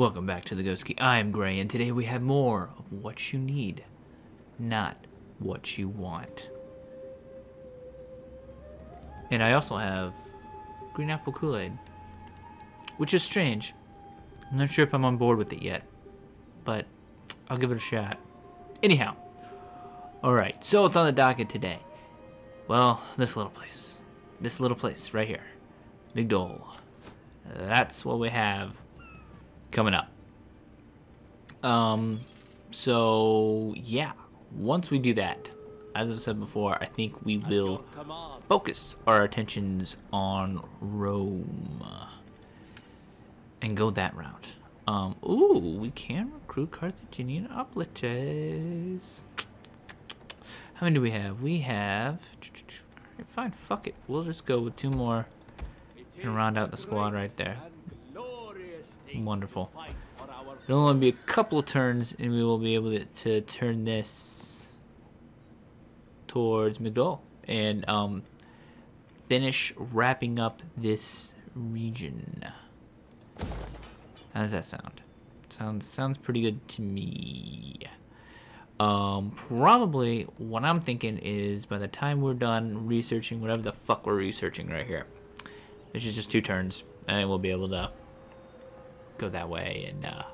Welcome back to the Ghost Key. I'm Gray, and today we have more of what you need, not what you want. And I also have green apple Kool-Aid, which is strange. I'm not sure if I'm on board with it yet, but I'll give it a shot. Anyhow, alright, so it's on the docket today. Well, this little place. This little place right here. Migdol. That's what we have coming up. Um, so yeah, once we do that, as I've said before, I think we will focus our attentions on Rome and go that route. Um, ooh, we can recruit Carthaginian operatives. How many do we have? We have. Fine, fuck it. We'll just go with two more and round out the squad right there. Wonderful. It'll only be a couple of turns, and we will be able to, to turn this towards Migdol and um, finish wrapping up this region. How does that sound? Sounds sounds pretty good to me. Um, probably what I'm thinking is by the time we're done researching whatever the fuck we're researching right here, which is just two turns, and we'll be able to go that way and uh,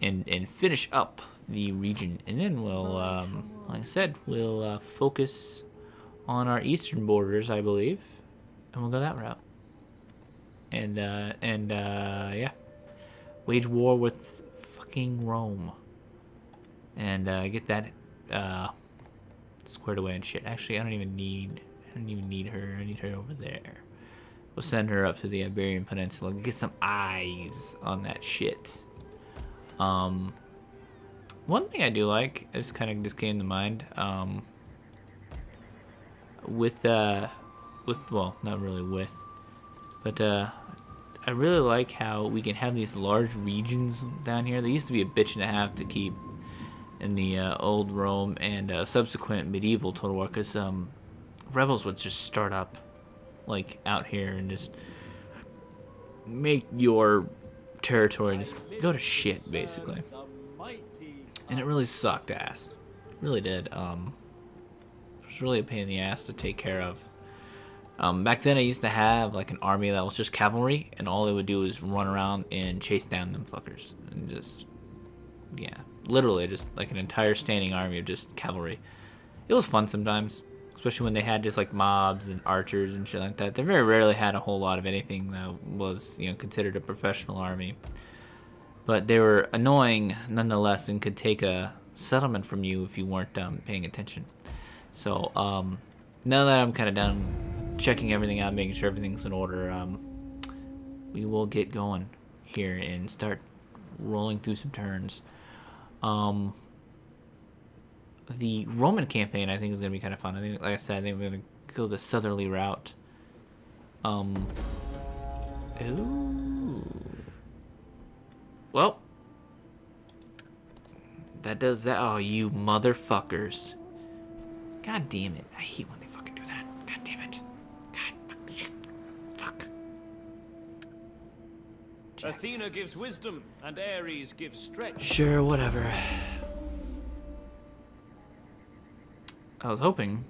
and and finish up the region, and then we'll, um, like I said, we'll uh, focus on our eastern borders, I believe, and we'll go that route. And uh, and uh, yeah, wage war with fucking Rome, and uh, get that uh, squared away and shit. Actually, I don't even need I don't even need her. I need her over there. We'll send her up to the Iberian Peninsula. and Get some eyes on that shit. Um, one thing I do like, this kind of just came to mind, um, with, uh, with, well, not really with, but, uh, I really like how we can have these large regions down here. They used to be a bitch and a half to keep in the uh, old Rome and uh, subsequent medieval Total War, because um, rebels would just start up like out here and just make your territory just go to shit basically. And it really sucked ass. It really did. Um it was really a pain in the ass to take care of. Um, back then I used to have like an army that was just cavalry and all it would do is run around and chase down them fuckers. And just yeah. Literally just like an entire standing army of just cavalry. It was fun sometimes especially when they had just like mobs and archers and shit like that. They very rarely had a whole lot of anything that was, you know, considered a professional army. But they were annoying nonetheless and could take a settlement from you if you weren't um, paying attention. So um, now that I'm kind of done checking everything out, making sure everything's in order, um, we will get going here and start rolling through some turns. Um, the Roman campaign I think is gonna be kind of fun. I think, like I said, I think we're gonna go the southerly route. Um. Ooh. Well. That does that. Oh, you motherfuckers. God damn it. I hate when they fucking do that. God damn it. God. Fuck. Shit. Fuck. Athena gives wisdom, and Ares gives strength. Sure, whatever. I was hoping,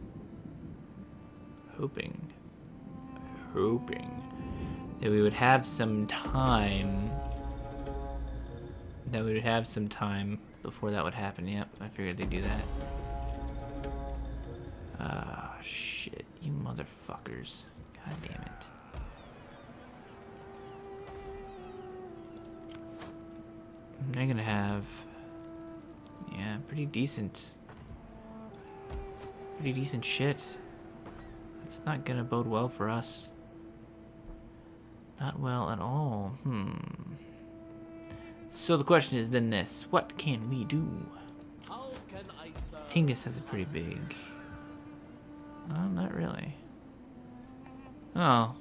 hoping, hoping that we would have some time, that we would have some time before that would happen. Yep, I figured they'd do that. Ah, shit, you motherfuckers. God damn it. They're gonna have, yeah, pretty decent pretty decent shit. That's not gonna bode well for us. Not well at all. Hmm. So the question is then this. What can we do? Can Tingus has a pretty big... No, not really. Oh.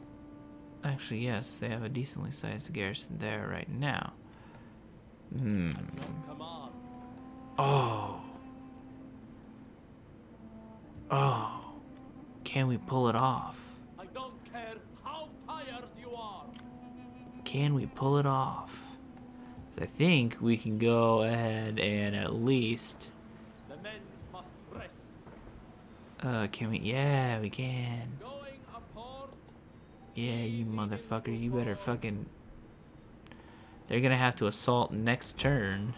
Actually, yes, they have a decently sized garrison there right now. Hmm. Oh. Oh. Can we pull it off? I don't care how tired you are. can we pull it off? I think we can go ahead and at least. The men must rest. Uh, can we? Yeah, we can. Going Yeah, you motherfucker, you better fucking. They're gonna have to assault next turn.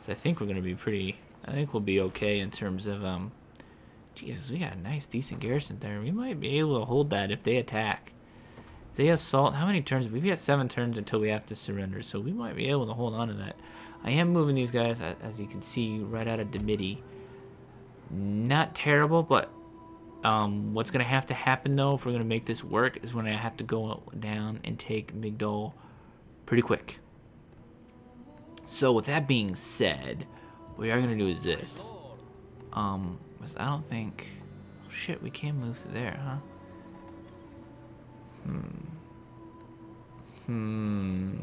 So I think we're gonna be pretty. I think we'll be okay in terms of um. Jesus, we got a nice, decent garrison there. We might be able to hold that if they attack. If they assault, how many turns? We've got seven turns until we have to surrender, so we might be able to hold on to that. I am moving these guys, as you can see, right out of Demidi. Not terrible, but um, what's going to have to happen, though, if we're going to make this work, is when I have to go down and take Migdol pretty quick. So, with that being said, what we are going to do is this. Um, I don't think... Oh, shit, we can't move through there, huh? Hmm. Hmm.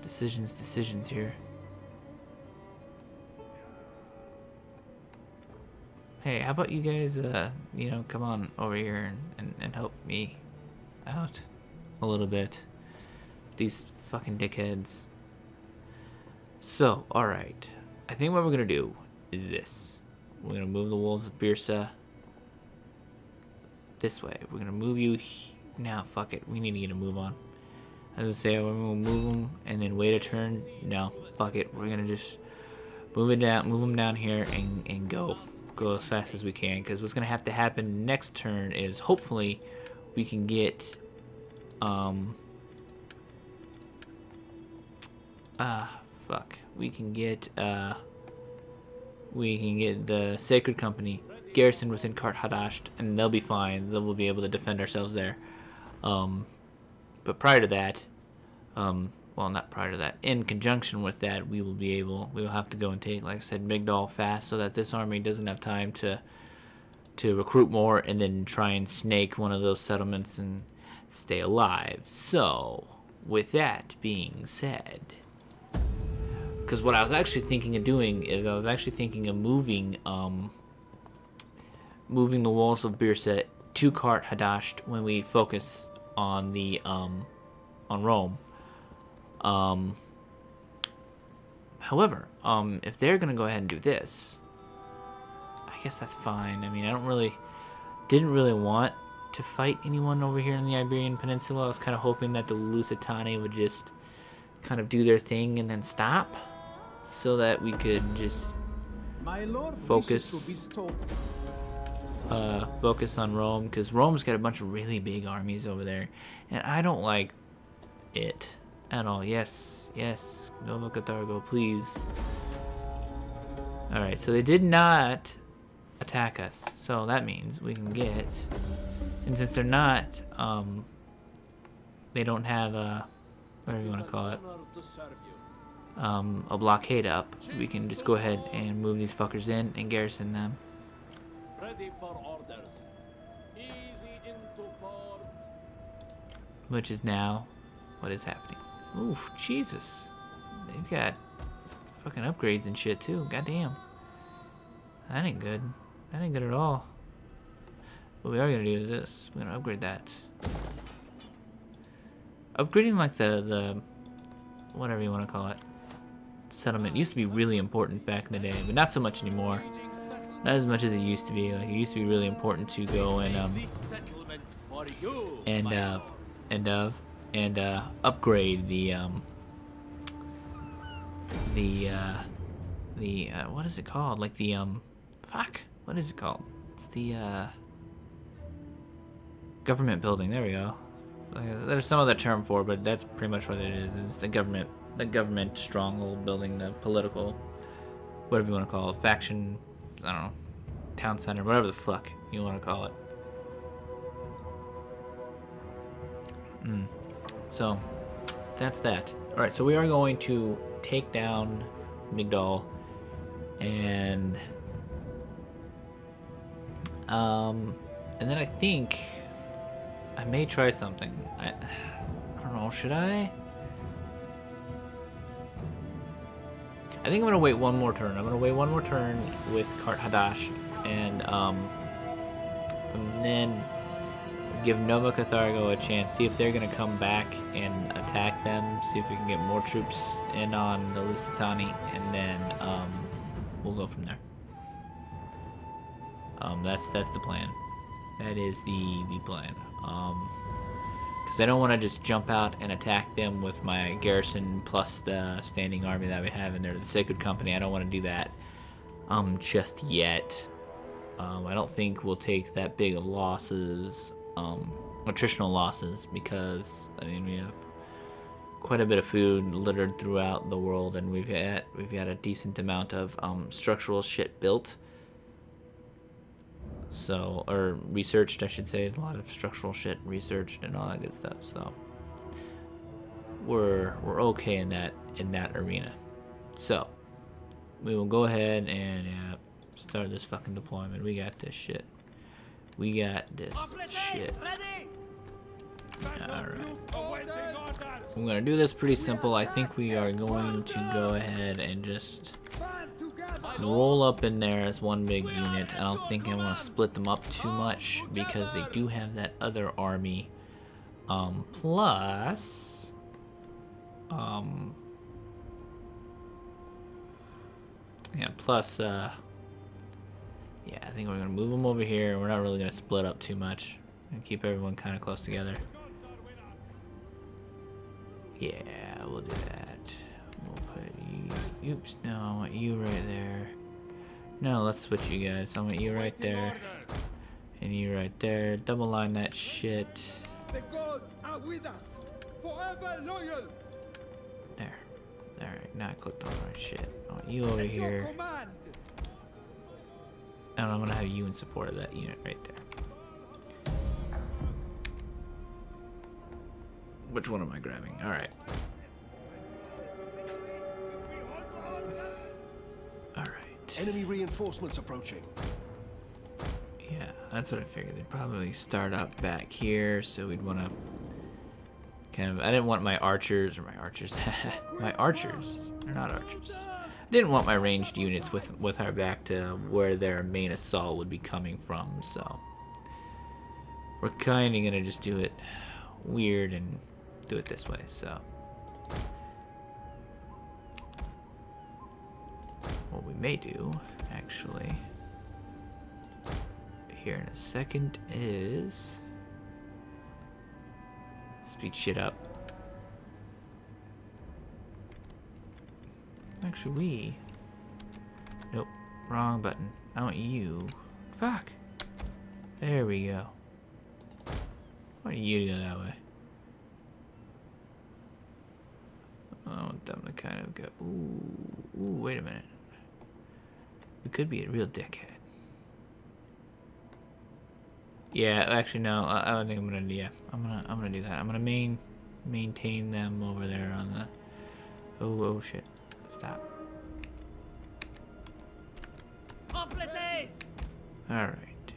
Decisions, decisions here. Hey, how about you guys, uh, you know, come on over here and, and, and help me out a little bit. These fucking dickheads. So, alright. I think what we're gonna do is this. We're gonna move the wolves of Byrsa this way. We're gonna move you. Now, fuck it. We need to get a move on. As I say, we're gonna move them and then wait a turn. No, fuck it. We're gonna just move it down, move them down here, and and go, go as fast as we can. Because what's gonna have to happen next turn is hopefully we can get, um, ah, fuck. We can get uh, we can get the Sacred Company garrisoned within Kart Hadasht, and they'll be fine. Then we'll be able to defend ourselves there. Um, but prior to that, um, well, not prior to that, in conjunction with that, we will be able, we will have to go and take, like I said, Migdal fast, so that this army doesn't have time to to recruit more and then try and snake one of those settlements and stay alive. So, with that being said, because what I was actually thinking of doing is I was actually thinking of moving, um, moving the walls of Byrsa to Kart Hadasht when we focus on the um, on Rome. Um, however, um, if they're gonna go ahead and do this, I guess that's fine. I mean, I don't really, didn't really want to fight anyone over here in the Iberian Peninsula. I was kind of hoping that the Lusitani would just kind of do their thing and then stop, so that we could just Focus. uh, focus on Rome because Rome's got a bunch of really big armies over there, and I don't like it at all. Yes, yes, Nova Catargo, please. All right, so they did not attack us, so that means we can get, and since they're not, um, they don't have a, whatever you want to call it, um, a blockade up. We can just go ahead and move these fuckers in and garrison them. Ready for orders. Easy into port. which is now what is happening. Oof, Jesus. They've got fucking upgrades and shit too. Goddamn. That ain't good. That ain't good at all. What we are gonna do is this. We're gonna upgrade that. Upgrading like the the whatever you want to call it settlement used to be really important back in the day, but not so much anymore. Not as much as it used to be. Like it used to be really important to go and um and uh and uh and uh upgrade the um the uh the uh what is it called? Like the um fuck what is it called? It's the uh government building. There we go. There's some other term for it, but that's pretty much what it is. It's the government the government stronghold building the political whatever you want to call it faction i don't know town center whatever the fuck you want to call it So, that's that. Alright, so we are going to take down Migdal and um and then I think I may try something. I I don't know, should I? I think I'm gonna wait one more turn. I'm gonna wait one more turn with Kart Hadash and um and then give Nova Cathargo a chance, see if they're to come back and attack them, see if we can get more troops in on the Lusitani, and then um, we'll go from there. Um, that's that's the plan. That is the the plan. Um, because I don't want to just jump out and attack them with my garrison plus the standing army that we have in there, the Sacred Company. I don't want to do that um, just yet. Um, I don't think we'll take that big of losses, um, attritional losses, because I mean we have quite a bit of food littered throughout the world, and we've got, we've had a decent amount of um, structural shit built. So, or researched, I should say, a lot of structural shit researched and all that good stuff. So, we're we're okay in that in that arena. So, we will go ahead and uh, start this fucking deployment. We got this shit. We got this shit. Alright. I'm gonna do this pretty simple. I think we are going to go ahead and just roll up in there as one big unit. I don't think I want to split them up too much because they do have that other army. Um, plus, um, yeah, plus, uh, yeah, I think we're gonna move them over here. We're not really gonna split up too much and keep everyone kind of close together. Yeah, we'll do that. We'll put you. Oops, no, I want you right there. No, let's switch you guys. I want you right there. And you right there. Double line that shit. The gods are with us, forever loyal. There. Alright, now I clicked on the right shit. I want you over here. And I'm gonna have you in support of that unit right there. Which one am I grabbing? Alright. Enemy reinforcements approaching. Yeah, that's what I figured. They'd probably start up back here, so we'd want to kind of. I didn't want my archers or my archers, my archers. They're not archers. I didn't want my ranged units with with our back to where their main assault would be coming from. So we're kind of gonna just do it weird and do it this way. So. We may do, actually, here in a second is speed shit up. Actually, we. Nope, wrong button. I want you. Fuck. There we go. I want you to go that way. I want them to kind of go. Ooh, ooh, wait a minute. We could be a real dickhead. Yeah, actually no. I, I don't think I'm gonna. Yeah, I'm gonna. I'm gonna do that. I'm gonna main maintain them over there on the. Oh oh shit! Stop. All right.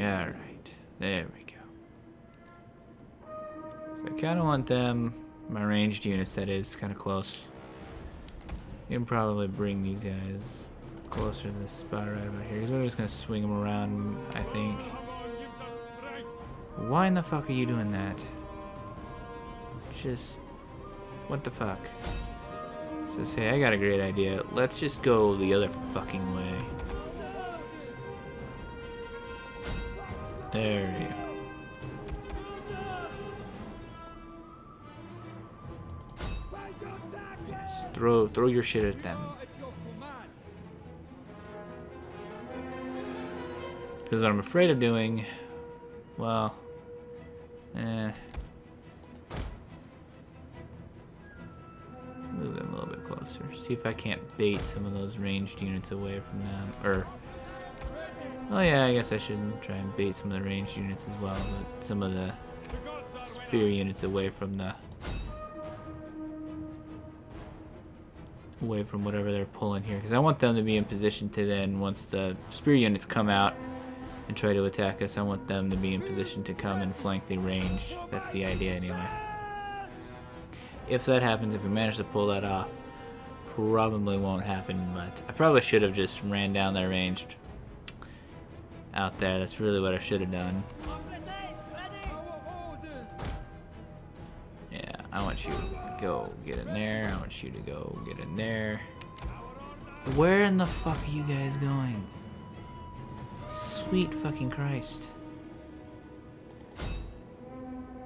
All right. There we go. So I kind of want them, my ranged units. That is kind of close. You can probably bring these guys closer to this spot right about here. Because we're just gonna swing them around. I think. Why in the fuck are you doing that? Just, what the fuck? Says, hey, I got a great idea. Let's just go the other fucking way. There we go. Throw, throw your shit at them. Because what I'm afraid of doing, well, eh. Move them a little bit closer. See if I can't bait some of those ranged units away from them. Or, oh yeah, I guess I should try and bait some of the ranged units as well. But some of the spear units away from the away from whatever they're pulling here because I want them to be in position to then once the spear units come out and try to attack us I want them to be in position to come and flank the range that's the idea anyway if that happens if we manage to pull that off probably won't happen, but I probably should have just ran down that range out there. That's really what I should have done. Yeah, I want you go get in there. I want you to go get in there. Where in the fuck are you guys going? Sweet fucking Christ.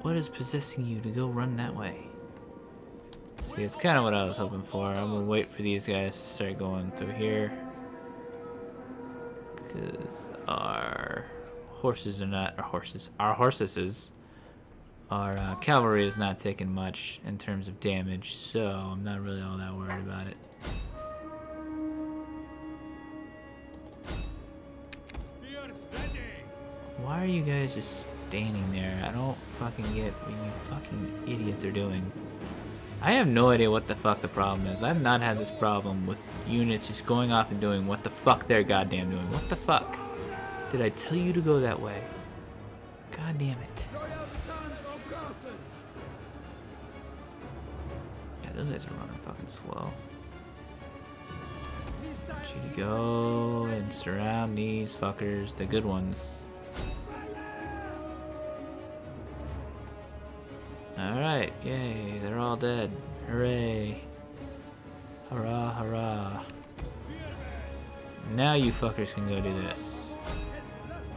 What is possessing you to go run that way? See, it's kind of what I was hoping for. I'm gonna wait for these guys to start going through here. Because our horses are not, our horses, our horses, our uh, cavalry is not taking much in terms of damage, so I'm not really all that worried about it. Why are you guys just standing there? I don't fucking get what you fucking idiots are doing. I have no idea what the fuck the problem is. I've not had this problem with units just going off and doing what the fuck they're goddamn doing. What the fuck? Did I tell you to go that way? God damn it. Those guys are running fucking slow. Want you to go and surround these fuckers, the good ones. Alright, yay, they're all dead. Hooray. Hurrah, hurrah. Now you fuckers can go do this. has blessed us.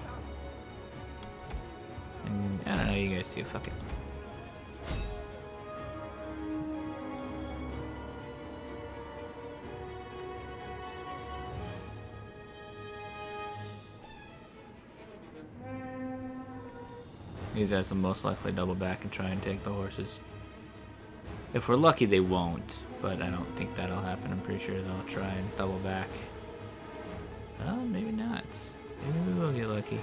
And I don't know, you guys do, fuck it. These guys will most likely double back and try and take the horses. If we're lucky, they won't, but I don't think that'll happen. I'm pretty sure they'll try and double back. Well, maybe not. Maybe we will get lucky.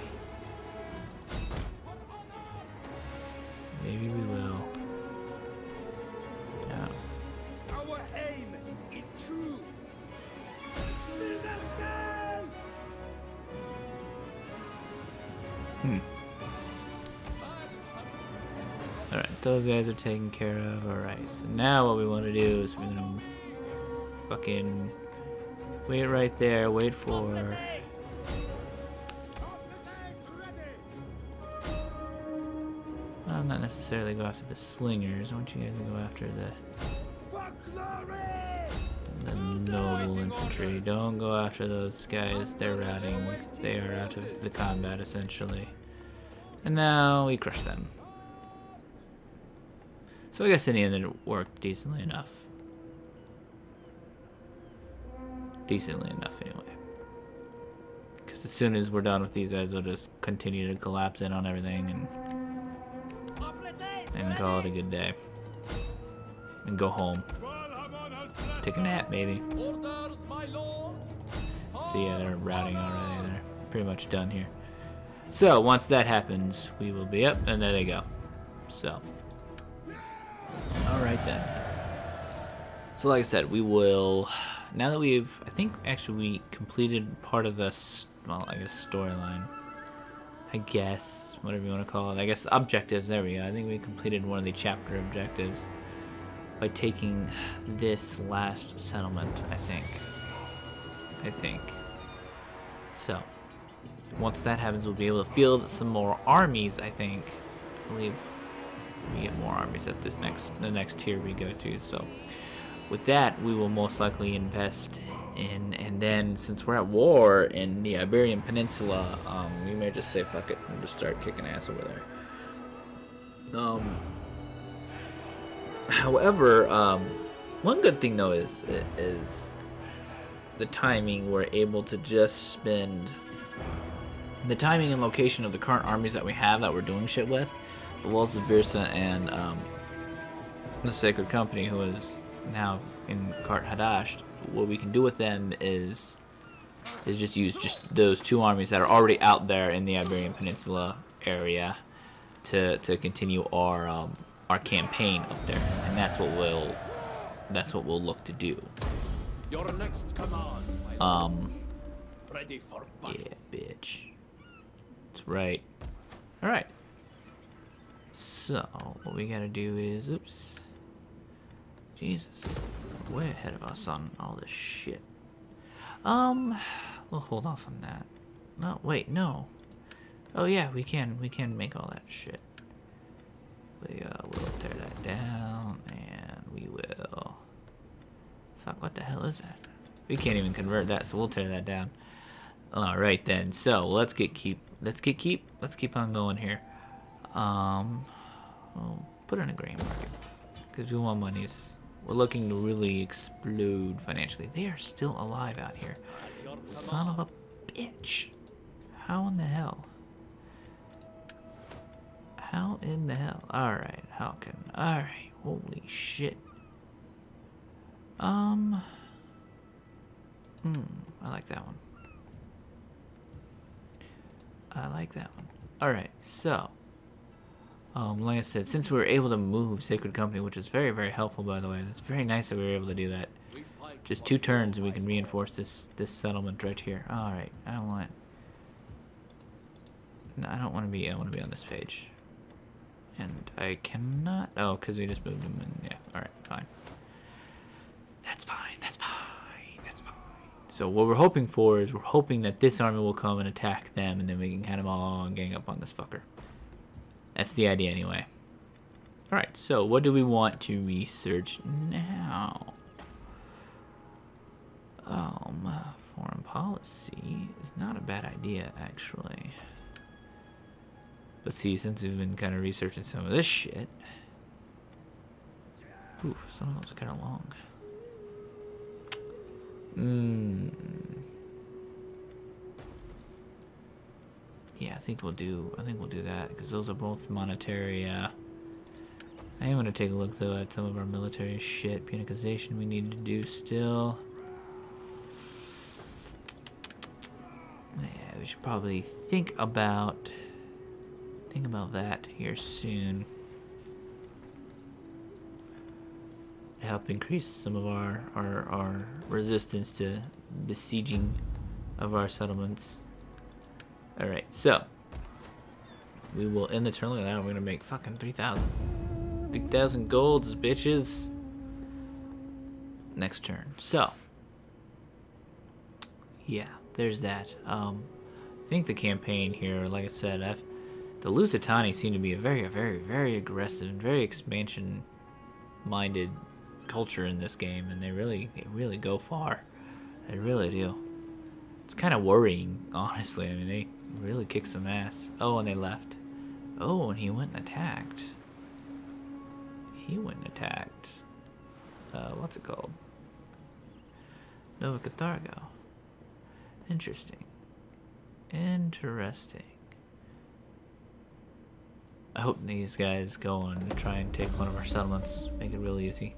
Guys are taken care of. Alright, so now what we want to do is we're gonna fucking wait right there, wait for. Well, not necessarily go after the slingers. I want you guys to go after the, the noble infantry. Don't go after those guys. They're routing. They are out of the combat, essentially. And now we crush them. So I guess in the end it worked decently enough. Decently enough, anyway. Because as soon as we're done with these guys, they'll just continue to collapse in on everything and and call it a good day. And go home. Take a nap, maybe. See, yeah, they're routing already. They're pretty much done here. So, once that happens, we will be up, and there they go. So. Alright then. So, like I said, we will. Now that we've. I think actually we completed part of this. Well, I guess storyline. I guess. Whatever you want to call it. I guess objectives. There we go. I think we completed one of the chapter objectives by taking this last settlement, I think. I think. So, once that happens, we'll be able to field some more armies, I think. I believe we get more armies at this next, the next tier we go to, so. With that, we will most likely invest in, and then since we're at war in the Iberian Peninsula, um, we may just say fuck it and just start kicking ass over there. Um, however, um, one good thing though is is the timing. We're able to just spend the timing and location of the current armies that we have that we're doing shit with, the Walls of Byrsa and um, the Sacred Company, who is now in Kart Hadash. What we can do with them is is just use just those two armies that are already out there in the Iberian Peninsula area to to continue our um, our campaign up there, and that's what we'll that's what we'll look to do. Your next command. Um, Ready for battle. yeah, bitch. That's right. All right. So what we gotta do is, oops. Jesus. way ahead of us on all this shit. Um, we'll hold off on that. No, wait, no. Oh yeah, we can, we can make all that shit. We uh, will tear that down, and we will. Fuck, what the hell is that? We can't even convert that, so we'll tear that down. All right then. So let's get keep. Let's get keep. Let's keep on going here. Um, we'll put in a grain market because we want monies. We're looking to really explode financially. They are still alive out here. Son of a bitch. How in the hell? How in the hell? Alright, how can... Alright, holy shit. Um... Hmm, I like that one. I like that one. Alright, so... Um, like I said, since we were able to move Sacred Company, which is very, very helpful, by the way. It's very nice that we were able to do that. Just two turns and we can reinforce this, this settlement right here. Alright, I want... No, I don't want to be, I want to be on this page. And I cannot... Oh, because we just moved him in. Yeah, alright, fine. That's fine, that's fine, that's fine. So what we're hoping for is we're hoping that this army will come and attack them and then we can kind of all gang up on this fucker. That's the idea anyway. Alright, so what do we want to research now? Um, foreign policy is not a bad idea, actually. But see, since we've been kind of researching some of this shit... Ooh, some of those are kind of long. Hmm. Yeah, I think we'll do. I think we'll do that because those are both monetary. Uh, I am gonna take a look though at some of our military shit. Punicization we need to do still. Yeah, we should probably think about think about that here soon. Help increase some of our our our resistance to besieging of our settlements. Alright, so. We will end the turn like that. We're going to make fucking 3,000. 3,000 golds, bitches. Next turn. So. Yeah, there's that. Um, I think the campaign here, like I said, I've, the Lusitani seem to be a very, very, very aggressive and very expansion-minded culture in this game, and they really, they really go far. They really do. It's kind of worrying, honestly. I mean, they really kicked some ass. Oh, and they left. Oh, and he went and attacked. He went and attacked. Uh, what's it called? Nova Cathargo. Interesting. Interesting. I hope these guys go and try and take one of our settlements. Make it real easy.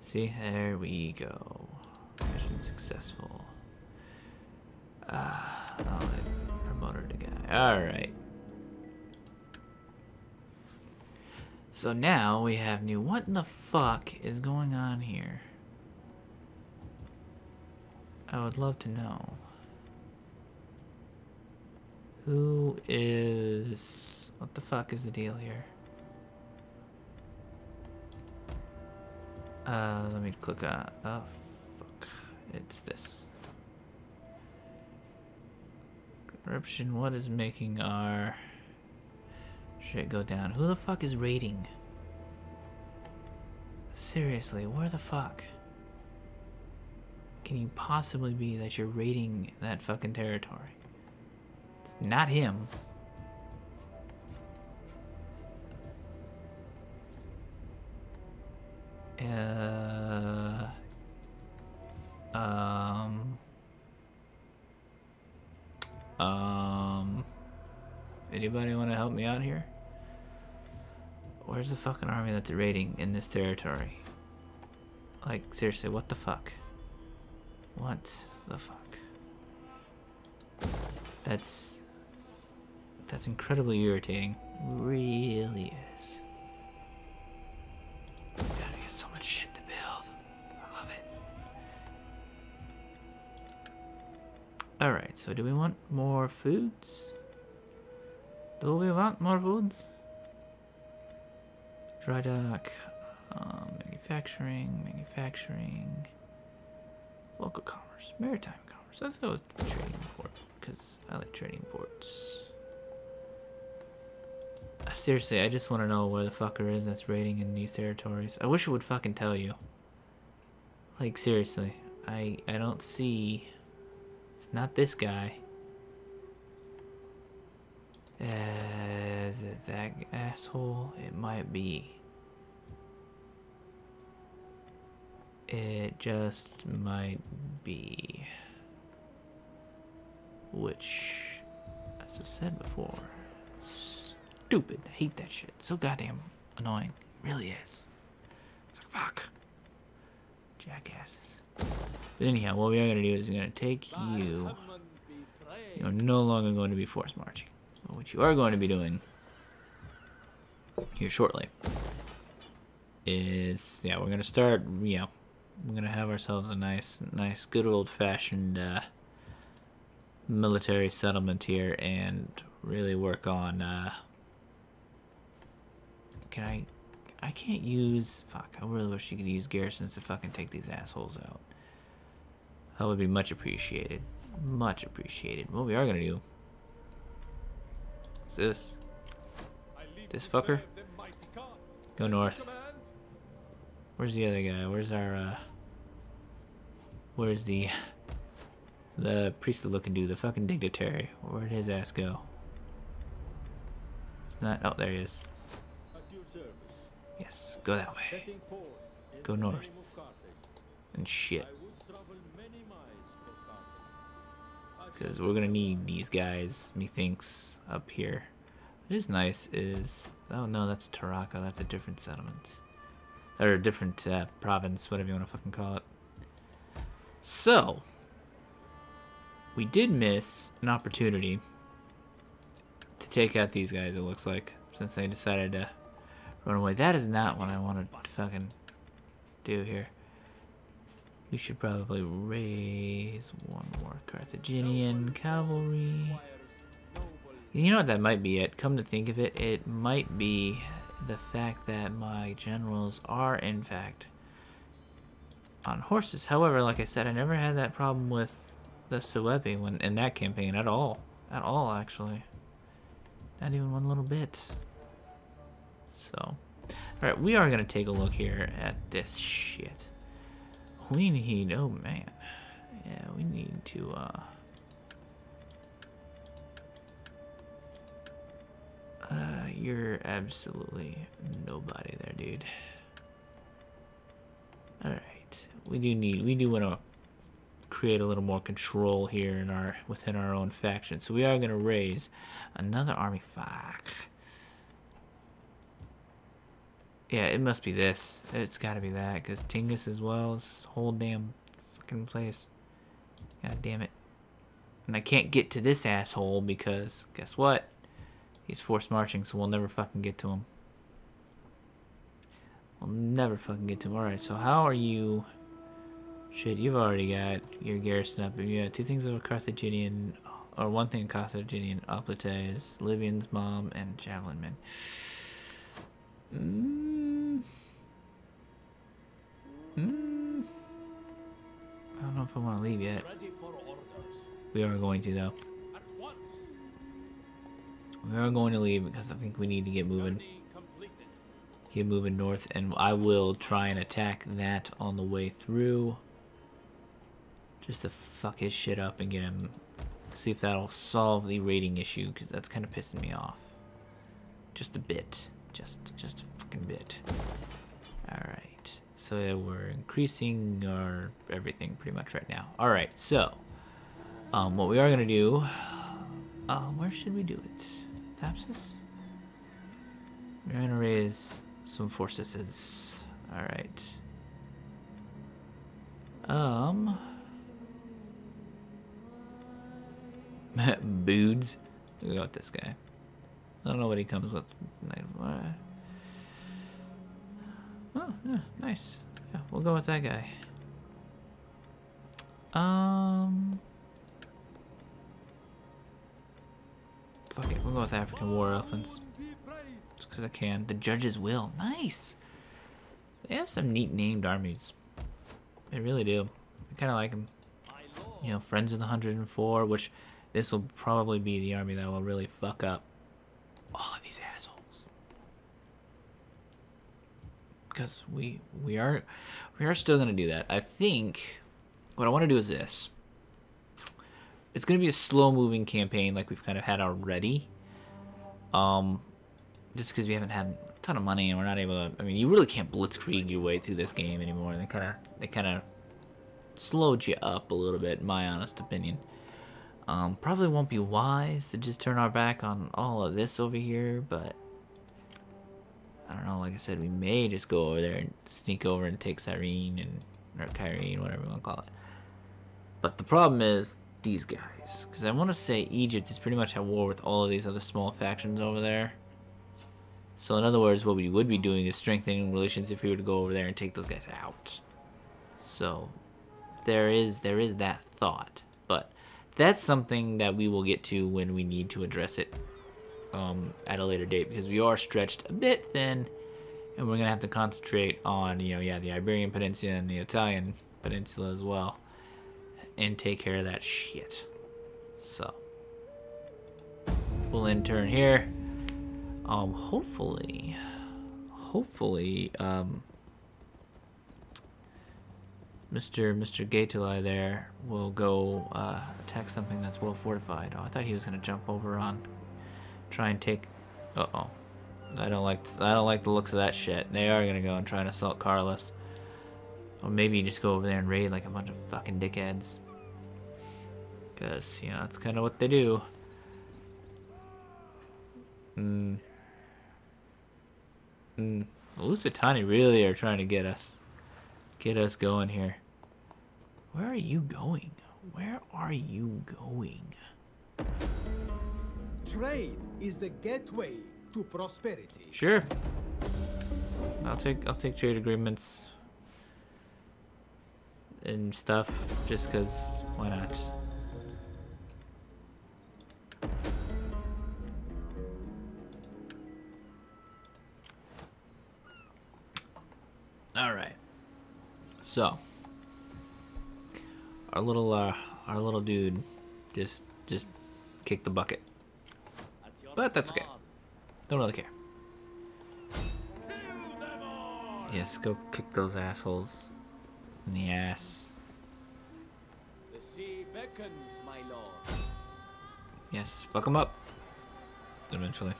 See, there we go. Mission successful. Ah, uh, Alright. So now we have new. What in the fuck is going on here? I would love to know. Who is... What the fuck is the deal here? Uh, let me click on... Oh, fuck. It's this. Corruption, what is making our shit go down? Who the fuck is raiding? Seriously, where the fuck? Can you possibly be that you're raiding that fucking territory? It's not him. Uh, um, um, anybody want to help me out here? Where's the fucking army that's raiding in this territory? Like, seriously, what the fuck? What the fuck? That's... That's incredibly irritating. Really is. Alright, so do we want more foods? Do we want more foods? Dry dock, um, manufacturing, manufacturing, local commerce, maritime commerce. Let's go with the trading port because I like trading ports. Uh, Seriously, I just want to know where the fucker is that's raiding in these territories. I wish it would fucking tell you. Like seriously, I I don't see. It's not this guy. Is it that asshole? It might be. It just might be. Which, as I've said before, stupid. I hate that shit. So goddamn annoying. It really is. It's like, fuck. Jackasses. But anyhow, what we are going to do is we're going to take you. You're no longer going to be force marching. But what you are going to be doing here shortly is, yeah, we're going to start, you know, we're going to have ourselves a nice, nice, good old-fashioned uh, military settlement here and really work on, uh, can I, I can't use, fuck, I really wish you could use garrisons to fucking take these assholes out. That would be much appreciated. Much appreciated. What we are gonna do is this. This fucker. Go north. Where's the other guy? Where's our, uh... Where's the... The priestly looking dude, the fucking dignitary. Where'd his ass go? It's not... Oh, there he is. Yes, go that way. Go north. And shit. Because we're gonna need these guys, methinks, up here. What is nice is... Oh no, that's Taraka, that's a different settlement. Or a different uh, province, whatever you want to fucking call it. So, we did miss an opportunity to take out these guys, it looks like, since they decided to run away. That is not what I wanted to fucking do here. We should probably raise one more Carthaginian cavalry. You know what that might be it? Come to think of it, it might be the fact that my generals are, in fact, on horses. However, like I said, I never had that problem with the Suebi when in that campaign at all. At all, actually. Not even one little bit. So, alright, we are going to take a look here at this shit. We need, oh man. Yeah, we need to, uh... Uh, you're absolutely nobody there, dude. Alright. We do need, we do want to create a little more control here in our, within our own faction. So we are going to raise another army. Fuck. Yeah, it must be this. It's gotta be that, because Tingus as well is this whole damn fucking place. God damn it. And I can't get to this asshole because, guess what? He's forced marching, so we'll never fucking get to him. We'll never fucking get to him. Alright, so how are you... Shit, you've already got your garrison up. You got two things of a Carthaginian, or one thing of Carthaginian, Oplites, Libyans, Mom, and Javelin Men. Mm. Mm. I don't know if I want to leave yet. We are going to, though. We are going to leave because I think we need to get moving. Get moving north, and I will try and attack that on the way through. Just to fuck his shit up and get him... See if that'll solve the rating issue, because that's kind of pissing me off. Just a bit. Just, just a fucking bit. Alright. So we're increasing our everything pretty much right now. Alright, so... Um, what we are to do... Um, where should we do it? Thapsus? We're to raise some forces. Alright. Um... Boods. We got this guy. I don't know what he comes with. Oh, yeah, nice. Yeah, we'll go with that guy. Um... Fuck it, we'll go with African War Elephants. Just because I can. The Judge's Will. Nice! They have some neat named armies. They really do. I kind of like them. You know, Friends of the 104, which this will probably be the army that will really fuck up all of these assholes. Because we we are we are still gonna do that. I think what I want to do is this. It's gonna be a slow moving campaign like we've kind of had already. Um, just because we haven't had a ton of money and we're not able to. I mean, you really can't blitzkrieg your way through this game anymore. They kind of they kind of slowed you up a little bit, in my honest opinion. Um, probably won't be wise to just turn our back on all of this over here, but I don't know. Like I said, we may just go over there and sneak over and take Cyrene and or Kyrene, whatever you want to call it. But the problem is these guys, because I want to say Egypt is pretty much at war with all of these other small factions over there. So in other words, what we would be doing is strengthening relations if we were to go over there and take those guys out. So there is there is that thought, but that's something that we will get to when we need to address it um, at a later date because we are stretched a bit thin, and we're gonna have to concentrate on you know yeah the Iberian Peninsula and the Italian Peninsula as well, and take care of that shit. So we'll intern here. Um, hopefully, hopefully, um, Mr. Mr. Gaetuli there will go uh, attack something that's well fortified. Oh, I thought he was gonna jump over on, try and take. Uh oh, I don't like I don't like the looks of that shit. They are gonna go and try and assault Caralis, or maybe you just go over there and raid like a bunch of fucking dickheads. Cause you know that's kind of what they do. Hmm. Hmm. Lusitani really are trying to get us get us going here. Where are you going? Where are you going? Trade is the gateway to prosperity. Sure. I'll take I'll take trade agreements and stuff just cuz why not? All right. So, our little uh, our little dude just just kicked the bucket, but that's okay. Don't really care. Yes, go kick those assholes in the ass. The sea beckons, my lord. Yes, fuck them up. Eventually.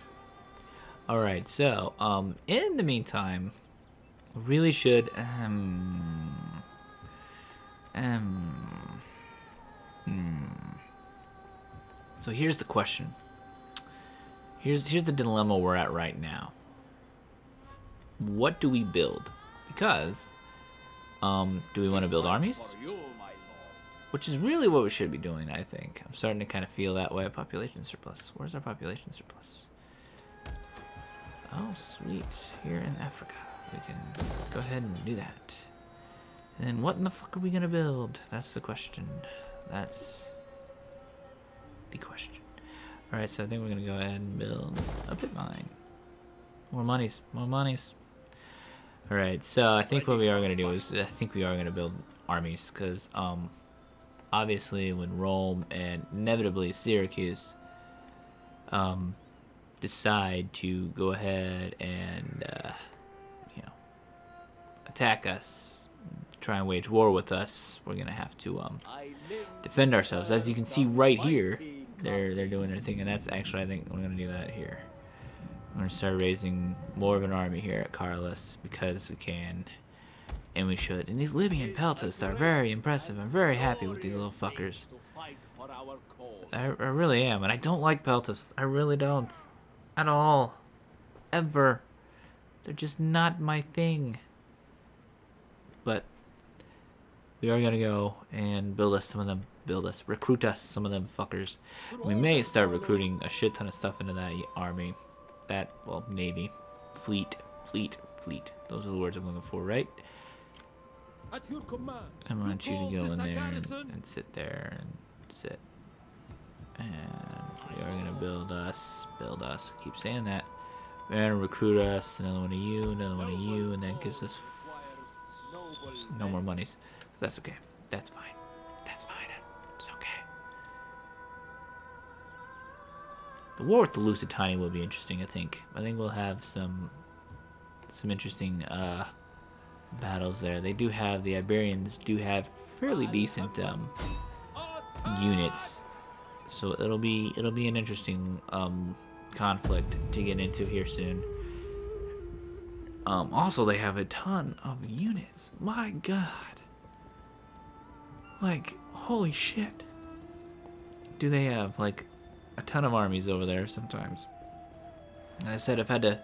Alright, so, um, in the meantime, really should, um, um, hmm. So here's the question. Here's, here's the dilemma we're at right now. What do we build? Because, um, do we want to build armies? For you, my lord. Which is really what we should be doing, I think. I'm starting to kind of feel that way. Population surplus. Where's our population surplus? Oh, sweet. Here in Africa. We can go ahead and do that. And then what in the fuck are we going to build? That's the question. That's the question. Alright, so I think we're going to go ahead and build a pit mine. More monies. More monies. Alright, so I think what we are going to do is I think we are going to build armies because um, obviously when Rome and inevitably Syracuse um, decide to go ahead and uh, you know attack us, try and wage war with us, we're gonna have to um, defend ourselves. As you can see right here, they're they're doing their thing, and that's actually I think we're gonna do that here. We're gonna start raising more of an army here at Caralis because we can, and we should. And these Libyan peltas are very impressive. I'm very happy with these little fuckers. I, I really am, and I don't like peltas. I really don't, at all, ever. They're just not my thing. But we are gonna go and build us some of them. Build us, recruit us some of them fuckers. We may start recruiting a shit ton of stuff into that army, that well navy, fleet, fleet, fleet. Those are the words I'm looking for, right? At your command. I want you to go in there and, and sit there and sit. And we are gonna build us, build us. I keep saying that. We're gonna recruit us, another one of you, another one of you, and that gives us no more monies. That's okay. That's fine. The war with the Lusitani will be interesting, I think. I think we'll have some some interesting uh, battles there. They do have the Iberians do have fairly decent um, units, so it'll be it'll be an interesting um, conflict to get into here soon. Um, also, they have a ton of units. My God, like holy shit. Do they have like a ton of armies over there sometimes? I said I've had to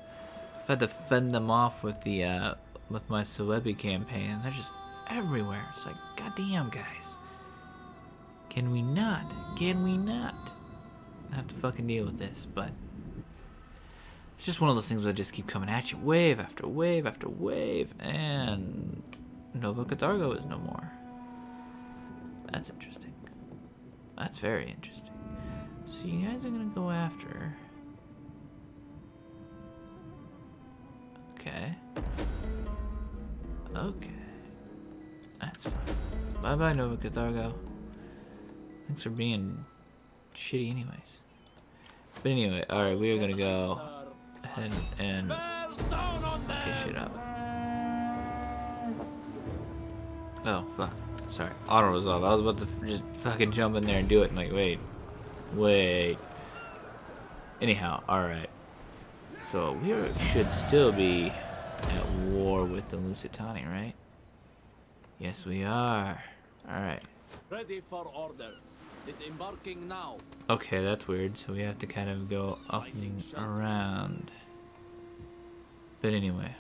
I've had to fend them off with the uh, with my Suebi campaign. They're just everywhere. It's like, goddamn, guys. Can we not? Can we not? I have to fucking deal with this, but it's just one of those things that just keep coming at you, wave after wave after wave, and Nova Carthago is no more. That's interesting. That's very interesting. So you guys are gonna go after. Okay. Okay. That's fine. Bye bye, Nova Carthago. Thanks for being shitty, anyways. But anyway, alright, we are gonna go ahead and this shit up. Oh, fuck. Sorry. Auto resolve. I was about to just fucking jump in there and do it. And like, wait. Wait. Anyhow, alright. So we are, should still be at war with the Lusitani, right? Yes, we are. Alright. Ready for orders. Disembarking now. Okay, that's weird. So we have to kind of go up and around. But anyway,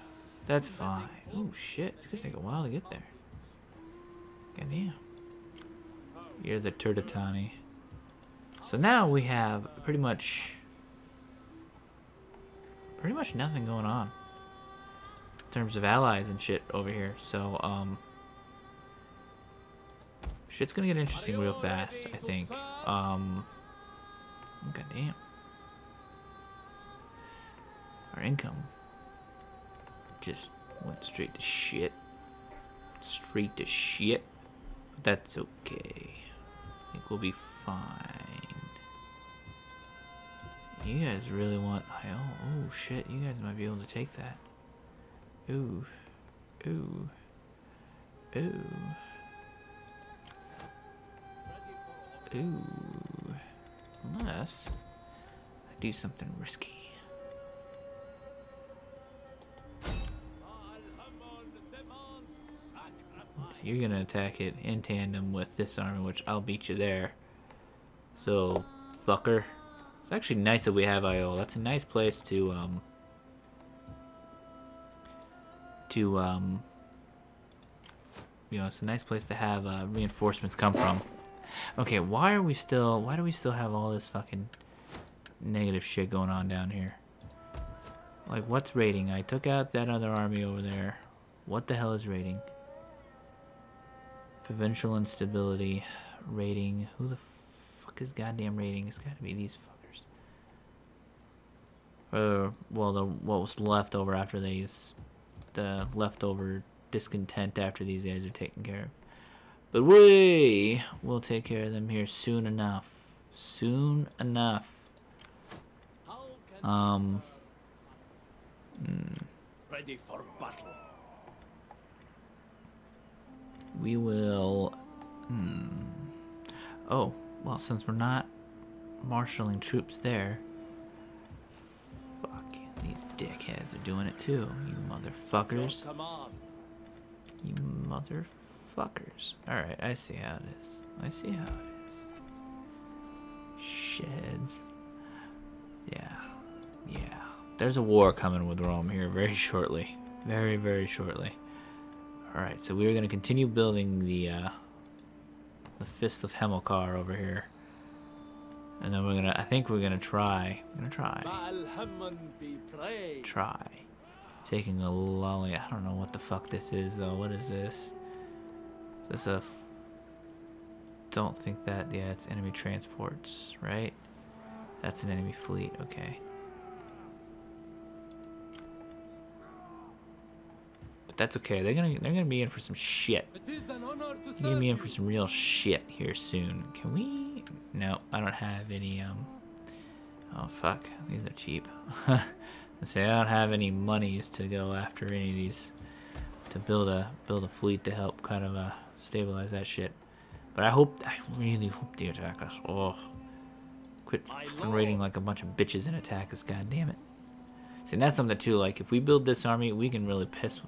that's fine. Oh shit, it's gonna take a while to get there. Goddamn. You're the Turdetani. So now we have pretty much pretty much nothing going on in terms of allies and shit over here. So um shit's gonna get interesting real fast, I think. Um goddamn. Our income just went straight to shit. Straight to shit. But that's okay. I think we'll be fine. You guys really want oh, oh shit, you guys might be able to take that. Ooh. Ooh. Ooh. Ooh. Unless I do something risky. So you're gonna attack it in tandem with this army, which I'll beat you there. So, fucker. It's actually nice that we have Iol. That's a nice place to, um... To, um... You know, it's a nice place to have uh, reinforcements come from. Okay, why are we still... Why do we still have all this fucking negative shit going on down here? Like, what's rating? I took out that other army over there. What the hell is rating? Provincial instability. Rating. Who the fuck is goddamn rating? It's gotta be these. Uh, well, the what was left over after these, the leftover discontent after these guys are taken care of. But we will take care of them here soon enough. Soon enough. Um. ready for battle? We will. Hmm. Oh, well, since we're not marshaling troops there. These dickheads are doing it too. You motherfuckers. You motherfuckers. Alright, I see how it is. I see how it is. Shitheads. Yeah. Yeah. There's a war coming with Rome here very shortly. Very, very shortly. Alright, so we're gonna continue building the uh the Fist of Hamilcar over here. And then we're gonna I think we're gonna try I'm gonna try. Baal Hammon be praised. Try. Taking a lolly. I don't know what the fuck this is though. What is this? Is this a f don't think that yeah, it's enemy transports, right? That's an enemy fleet, okay. but that's okay. They're gonna they're gonna be in for some shit. It is an They're gonna be in for some real shit here soon. Can we? No, I don't have any. Um. Oh fuck, these are cheap. Say I don't have any monies to go after any of these to build a build a fleet to help kind of uh stabilize that shit. But I hope I really hope they attack us. Oh, quit raiding like a bunch of bitches and attack us. God damn it. See, and that's something too. Like if we build this army, we can really piss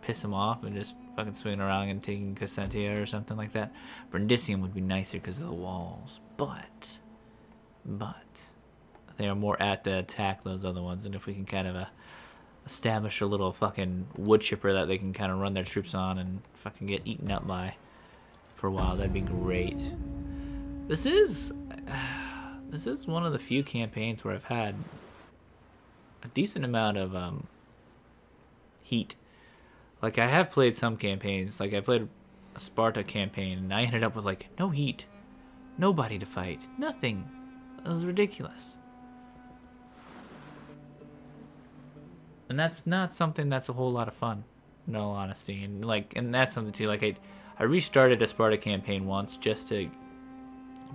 piss them off and just fucking swing around and taking Consentia or something like that. Brundisium would be nicer because of the walls, but but they are more apt to attack those other ones. And if we can kind of uh, establish a little fucking wood chipper that they can kind of run their troops on and fucking get eaten up by for a while, that'd be great. This is this is one of the few campaigns where I've had a decent amount of um, heat. Like I have played some campaigns, like I played a Sparta campaign, and I ended up with like no heat, nobody to fight, nothing. It was ridiculous. And that's not something that's a whole lot of fun, in all honesty. And like, and that's something too. Like I, I restarted a Sparta campaign once just to,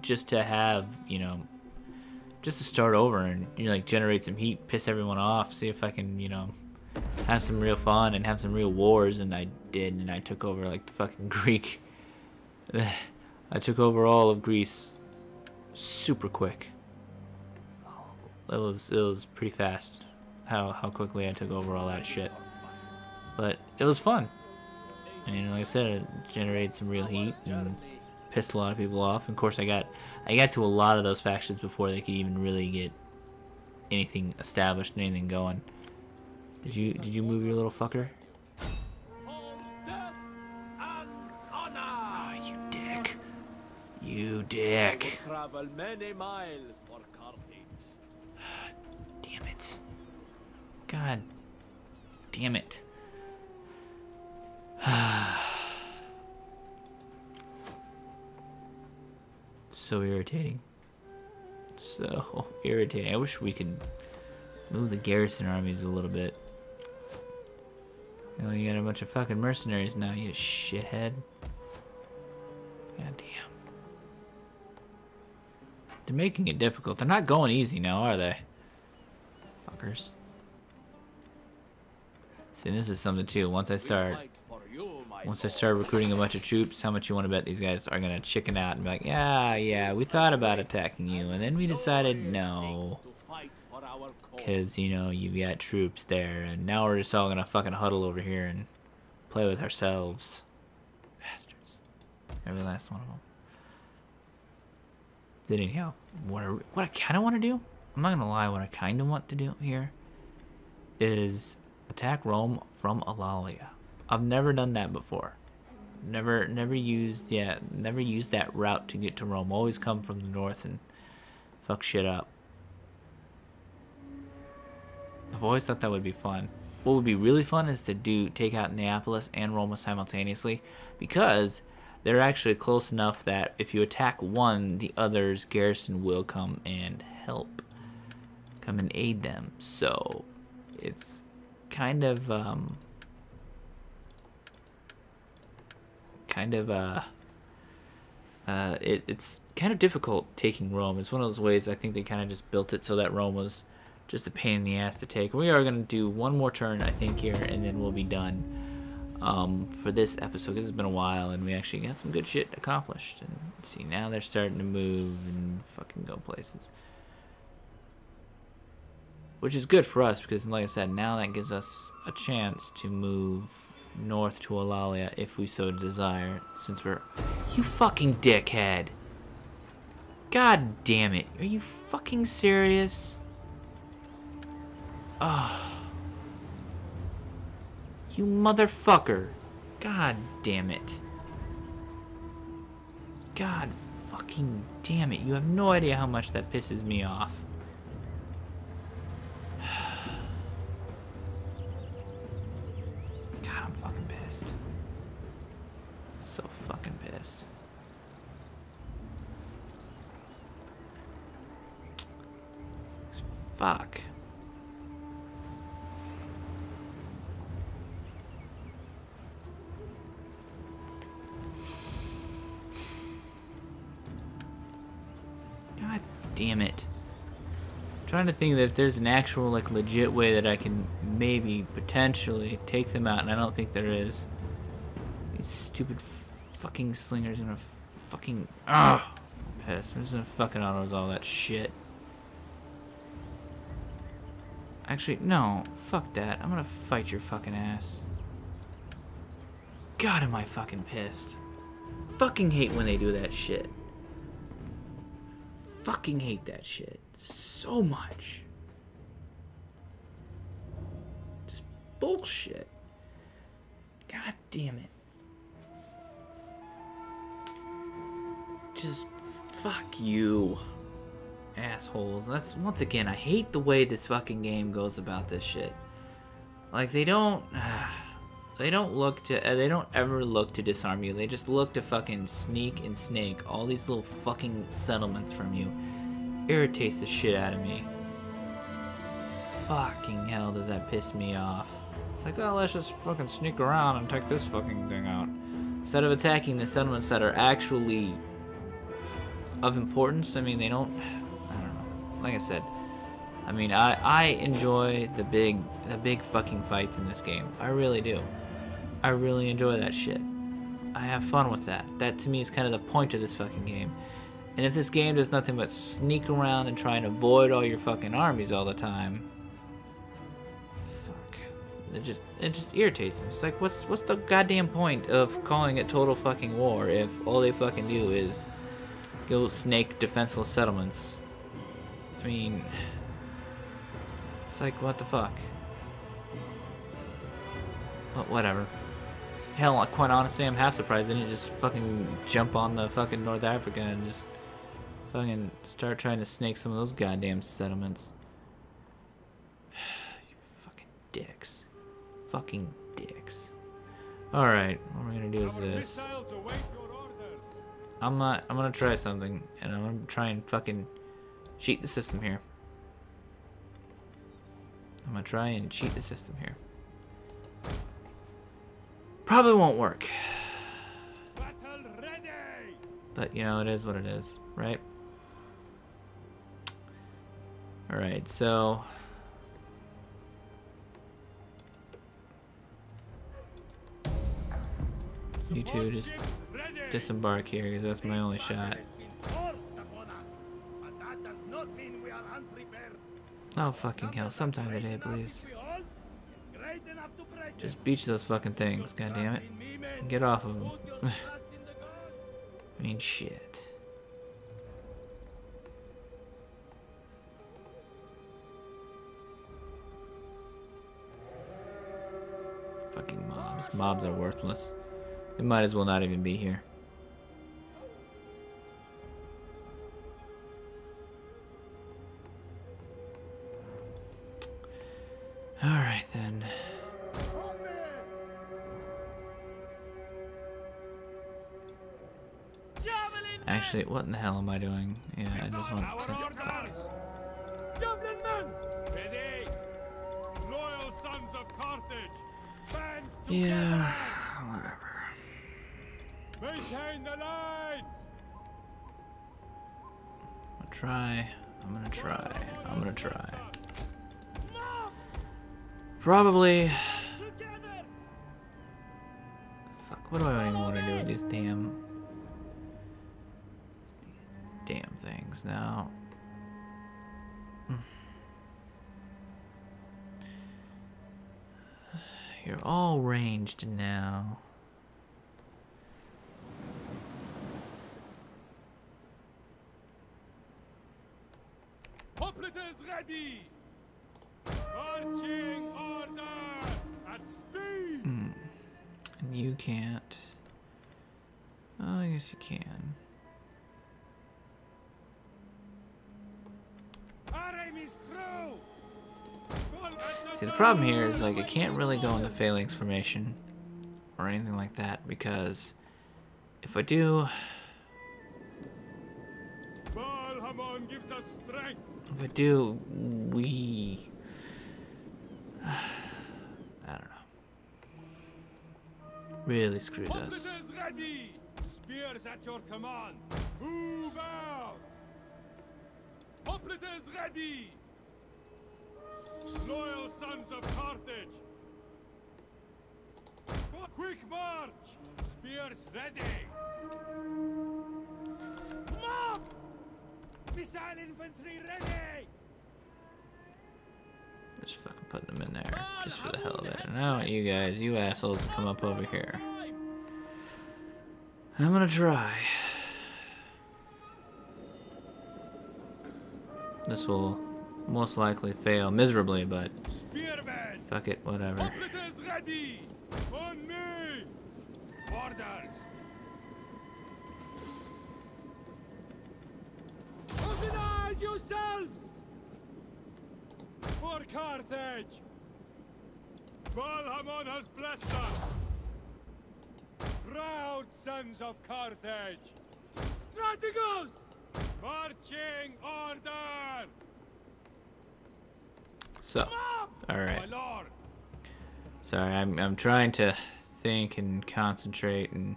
just to have you know, just to start over and you know, like generate some heat, piss everyone off, see if I can you know, have some real fun and have some real wars. And I did, and I took over like the fucking Greek. I took over all of Greece, super quick. It was it was pretty fast, how how quickly I took over all that shit. But it was fun. And like I said, it generated some real heat and pissed a lot of people off. And of course, I got I got to a lot of those factions before they could even really get anything established, and anything going. Did you did you move your little fucker? On death and honor. Oh, you dick. You dick. Travel many miles for Carthage. Damn it. God damn it. so irritating. So irritating. I wish we could move the garrison armies a little bit. Know, you got a bunch of fucking mercenaries now, you shithead. God damn. They're making it difficult. They're not going easy now, are they? Fuckers. See, this is something too. Once I start, once I start recruiting a bunch of troops, how much you want to bet these guys are gonna chicken out and be like, yeah, yeah, we thought about attacking you, and then we decided no, because you know you've got troops there, and now we're just all gonna fucking huddle over here and play with ourselves, bastards, every last one of them. Then anyhow, what I, what I kind of want to do, I'm not gonna lie, what I kind of want to do here is attack Rome from Alalia. I've never done that before. Never, never used yeah, never used that route to get to Rome. Always come from the north and fuck shit up. I've always thought that would be fun. What would be really fun is to do take out Neapolis and Roma simultaneously, because they're actually close enough that if you attack one, the other's garrison will come and help, come and aid them. So it's kind of um, kind of uh, uh, it, it's kind of difficult taking Rome. It's one of those ways I think they kind of just built it so that Rome was just a pain in the ass to take. We are going to do one more turn, I think, here, and then we'll be done um, for this episode. Cause it's been a while, and we actually got some good shit accomplished. And see, now they're starting to move and fucking go places. Which is good for us, because like I said, now that gives us a chance to move north to Alalia if we so desire, since we're... You fucking dickhead! God damn it. Are you fucking serious? Oh. You motherfucker. God damn it. God fucking damn it. You have no idea how much that pisses me off. God, I'm fucking pissed. So fucking pissed. Fuck. Damn it. I'm trying to think that if there's an actual, like, legit way that I can maybe, potentially, take them out, and I don't think there is. These stupid fucking slingers gonna fucking... Ah! Pissed. I'm just gonna fucking autos all that shit. Actually, no. Fuck that. I'm gonna fight your fucking ass. God, am I fucking pissed. Fucking hate when they do that shit. Fucking hate that shit. So much. Just bullshit. God damn it. Just fuck you assholes. That's once again, I hate the way this fucking game goes about this shit. Like they don't, ah. They don't look to, uh, they don't ever look to disarm you. They just look to fucking sneak and snake all these little fucking settlements from you. Irritates the shit out of me. Fucking hell, does that piss me off? It's like, oh, let's just fucking sneak around and take this fucking thing out. Instead of attacking the settlements that are actually of importance, I mean, they don't I don't know. like I said, I mean, I, I enjoy the big, the big fucking fights in this game. I really do. I really enjoy that shit. I have fun with that. That to me is kind of the point of this fucking game. And if this game does nothing but sneak around and try and avoid all your fucking armies all the time, fuck, it just it just irritates me. It's like, what's what's the goddamn point of calling it total fucking war if all they fucking do is go snake defenseless settlements? I mean, it's like, what the fuck? But whatever. Hell, quite honestly, I'm half surprised they didn't just fucking jump on the fucking North Africa and just fucking start trying to snake some of those goddamn settlements. you fucking dicks. Fucking dicks. Alright, what we're gonna do is this. I'm not, I'm gonna try something, and I'm gonna try and fucking cheat the system here. I'm gonna try and cheat the system here. Probably won't work. But, you know, it is what it is, right? Alright, so... You two just disembark here, because that's my only shot. Oh fucking hell, sometime today, please. Just beach those fucking things, god damn it. Get off of them. I mean, shit. Fucking mobs. Mobs are worthless. They might as well not even be here. Actually, what in the hell am I doing? Yeah, I just want to... Javelin men! Ready! Loyal sons of Carthage! Band Yeah, whatever. Maintain the lines! I'm gonna try. I'm gonna try. I'm gonna try. Probably. Fuck, what do I even want to do with these damn... things now? You're all ranged now. Problem here is, like, I can't really go into phalanx formation or anything like that because if I do... If I do, we... I don't know. Really screwed us. Spears at your command. Move out. Ready! Loyal sons of Carthage! Quick march! Spears ready! Mob! Missile infantry ready! Just fucking putting them in there, just for the hell of it. And I want you guys, you assholes, to come up over here. I'm gonna try. This will most likely fail miserably, but fuck it, whatever. Hoplites ready! On me! Orders! Organize yourselves! For Carthage! Baal Hammon has blessed us! Proud sons of Carthage! Strategos! Marching order! So, alright. Sorry, I'm, I'm trying to think and concentrate and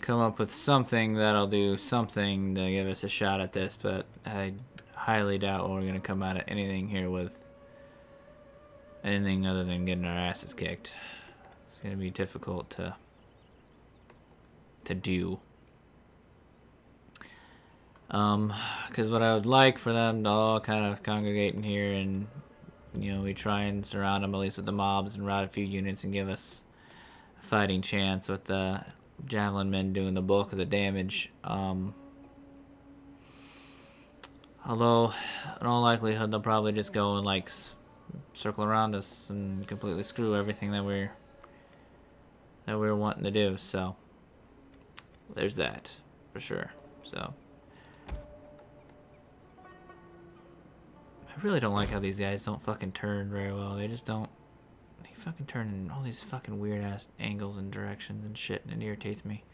come up with something that'll do something to give us a shot at this, but I highly doubt we're gonna come out of anything here with anything other than getting our asses kicked. It's gonna be difficult to to do. Um, because what I would like for them to all kind of congregate in here and you know we try and surround them at least with the mobs and rout a few units and give us a fighting chance with the javelin men doing the bulk of the damage. Um, although, in all likelihood, they'll probably just go and like circle around us and completely screw everything that we're that we're wanting to do. So there's that for sure. So. I really don't like how these guys don't fucking turn very well. They just don't. They fucking turn in all these fucking weird ass angles and directions and shit, and it irritates me.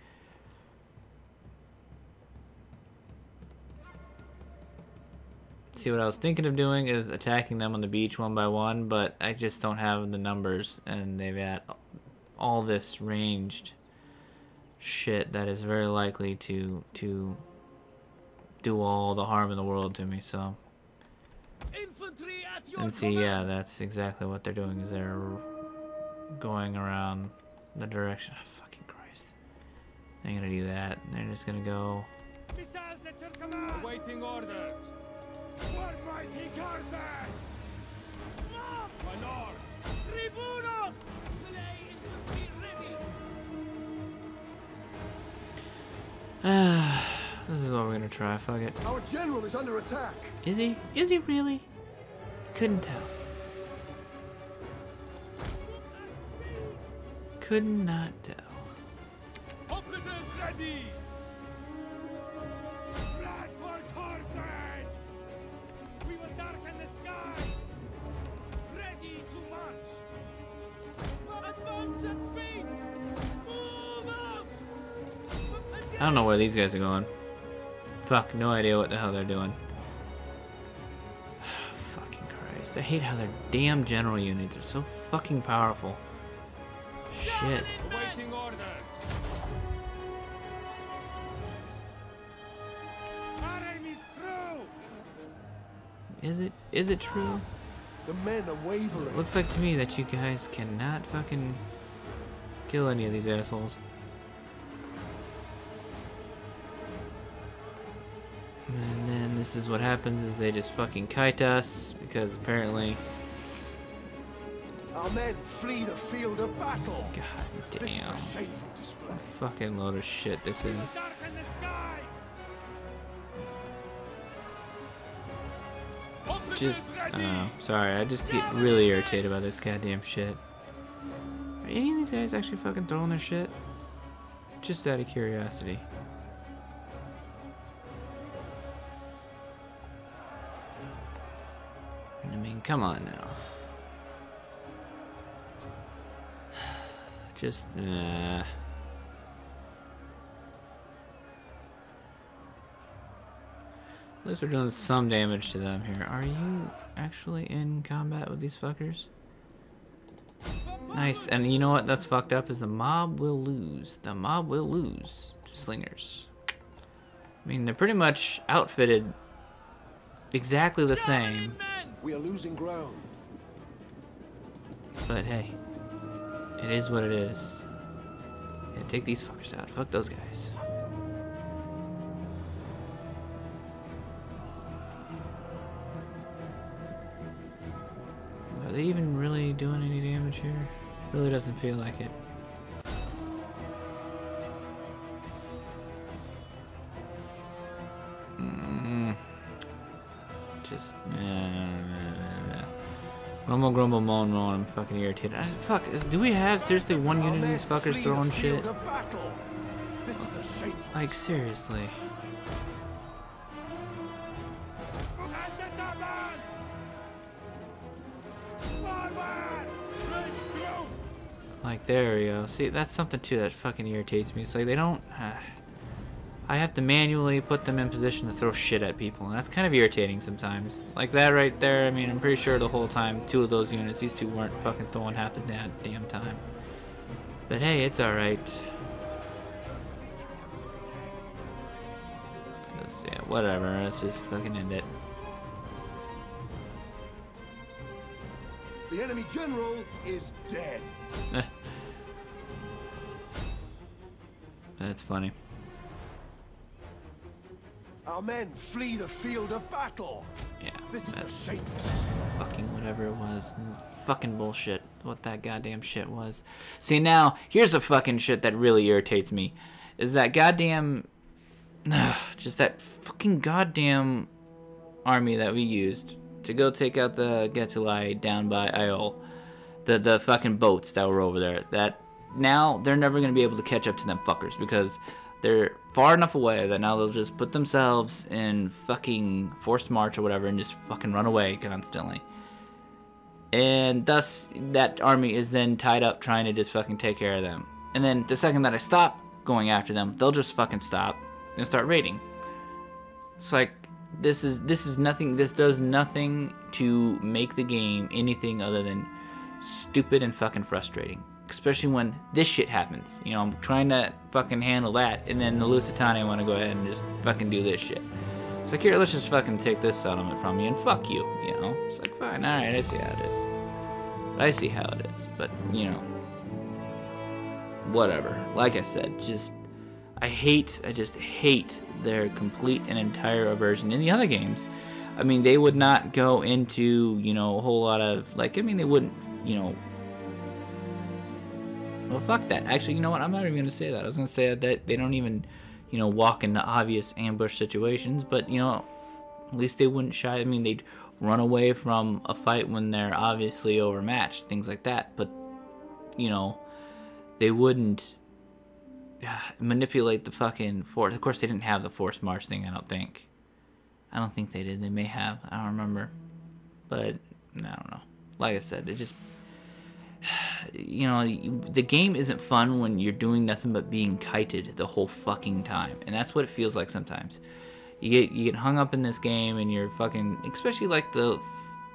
See, what I was thinking of doing is attacking them on the beach one by one, but I just don't have the numbers, and they've got all this ranged shit that is very likely to to do all the harm in the world to me. So. Infantry at your And see, yeah, that's exactly what they're doing. Is they're going around the direction. Oh, fucking Christ! They're gonna do that. They're just gonna go. Missiles at your command! Awaiting orders! For mighty Carthage! Mob! My lord! Tribunos! Melee infantry ready. Ah, this is what we're gonna try. Fuck it. Our general is under attack. Is he? Is he really? Couldn't tell. Could not tell. Hoplites ready! Blood for Carthage! We will darken the skies! Ready to march! Advance at speed! Move out! I don't know where these guys are going. Fuck, no idea what the hell they're doing. I hate how their damn general units are so fucking powerful. Shit. Awaiting orders! Our aim is it? Is it true? The men are wavering. Looks like to me that you guys cannot fucking kill any of these assholes. Then this is what happens is they just fucking kite us because apparently Our men flee the field of battle. God This is damn. a shameful display. Fucking load of shit this is. Darken the skies! Hoplites Just uh, sorry, I just get really irritated by this goddamn shit. Are any of these guys actually fucking throwing their shit? Just out of curiosity. I mean, come on now. Just, uh... At least we're doing some damage to them here. Are you actually in combat with these fuckers? Nice. And you know what? That's fucked up. Is the mob will lose. The mob will lose to slingers. I mean, they're pretty much outfitted exactly the same. We are losing ground. But hey, it is what it is. Yeah, take these fuckers out. Fuck those guys. Are they even really doing any damage here? Really doesn't feel like it. Mm. Just, yeah. Rumble, grumble, moan, moan. I'm fucking irritated. I, fuck, is, do we have seriously one unit of these fuckers throwing the shit? field of battle. This is a. Like, seriously. At the Taban! Forward! Break through! Like, there we go. See, that's something too that fucking irritates me. It's like they don't. I have to manually put them in position to throw shit at people, and that's kind of irritating sometimes. Like that right there. I mean, I'm pretty sure the whole time, two of those units, these two weren't fucking throwing half the damn time. But hey, it's all right. Let's, yeah, whatever. Let's just fucking end it. The enemy general is dead. That's funny. Our men flee the field of battle. Yeah. This is a shameful fucking whatever it was. Fucking bullshit. What that goddamn shit was. See, now, here's the fucking shit that really irritates me. Is that goddamn. just that fucking goddamn army that we used to go take out the Getulai down by Iol. The, the fucking boats that were over there. That now they're never going to be able to catch up to them fuckers because they're far enough away that now they'll just put themselves in fucking forced march or whatever and just fucking run away constantly. And thus, that army is then tied up trying to just fucking take care of them. And then the second that I stop going after them, they'll just fucking stop and start raiding. It's like this is this is nothing. This does nothing to make the game anything other than stupid and fucking frustrating. Especially when this shit happens. You know, I'm trying to fucking handle that, and then the Lusitani want to go ahead and just fucking do this shit. It's like, here, let's just fucking take this settlement from you and fuck you, you know? It's like, fine, alright, I see how it is. I see how it is, but, you know, whatever. Like I said, just, I hate, I just hate their complete and entire aversion. In the other games, I mean, they would not go into, you know, a whole lot of, like, I mean, they wouldn't, you know, well, fuck that. Actually, you know what? I'm not even going to say that. I was going to say that they don't even, you know, walk into obvious ambush situations, but, you know, at least they wouldn't shy. I mean, they'd run away from a fight when they're obviously overmatched, things like that. But, you know, they wouldn't manipulate the fucking force. Of course, they didn't have the force march thing, I don't think. I don't think they did. They may have. I don't remember. But, I don't know. Like I said, it just you know, the game isn't fun when you're doing nothing but being kited the whole fucking time, and that's what it feels like sometimes. You get you get hung up in this game, and you're fucking, especially like the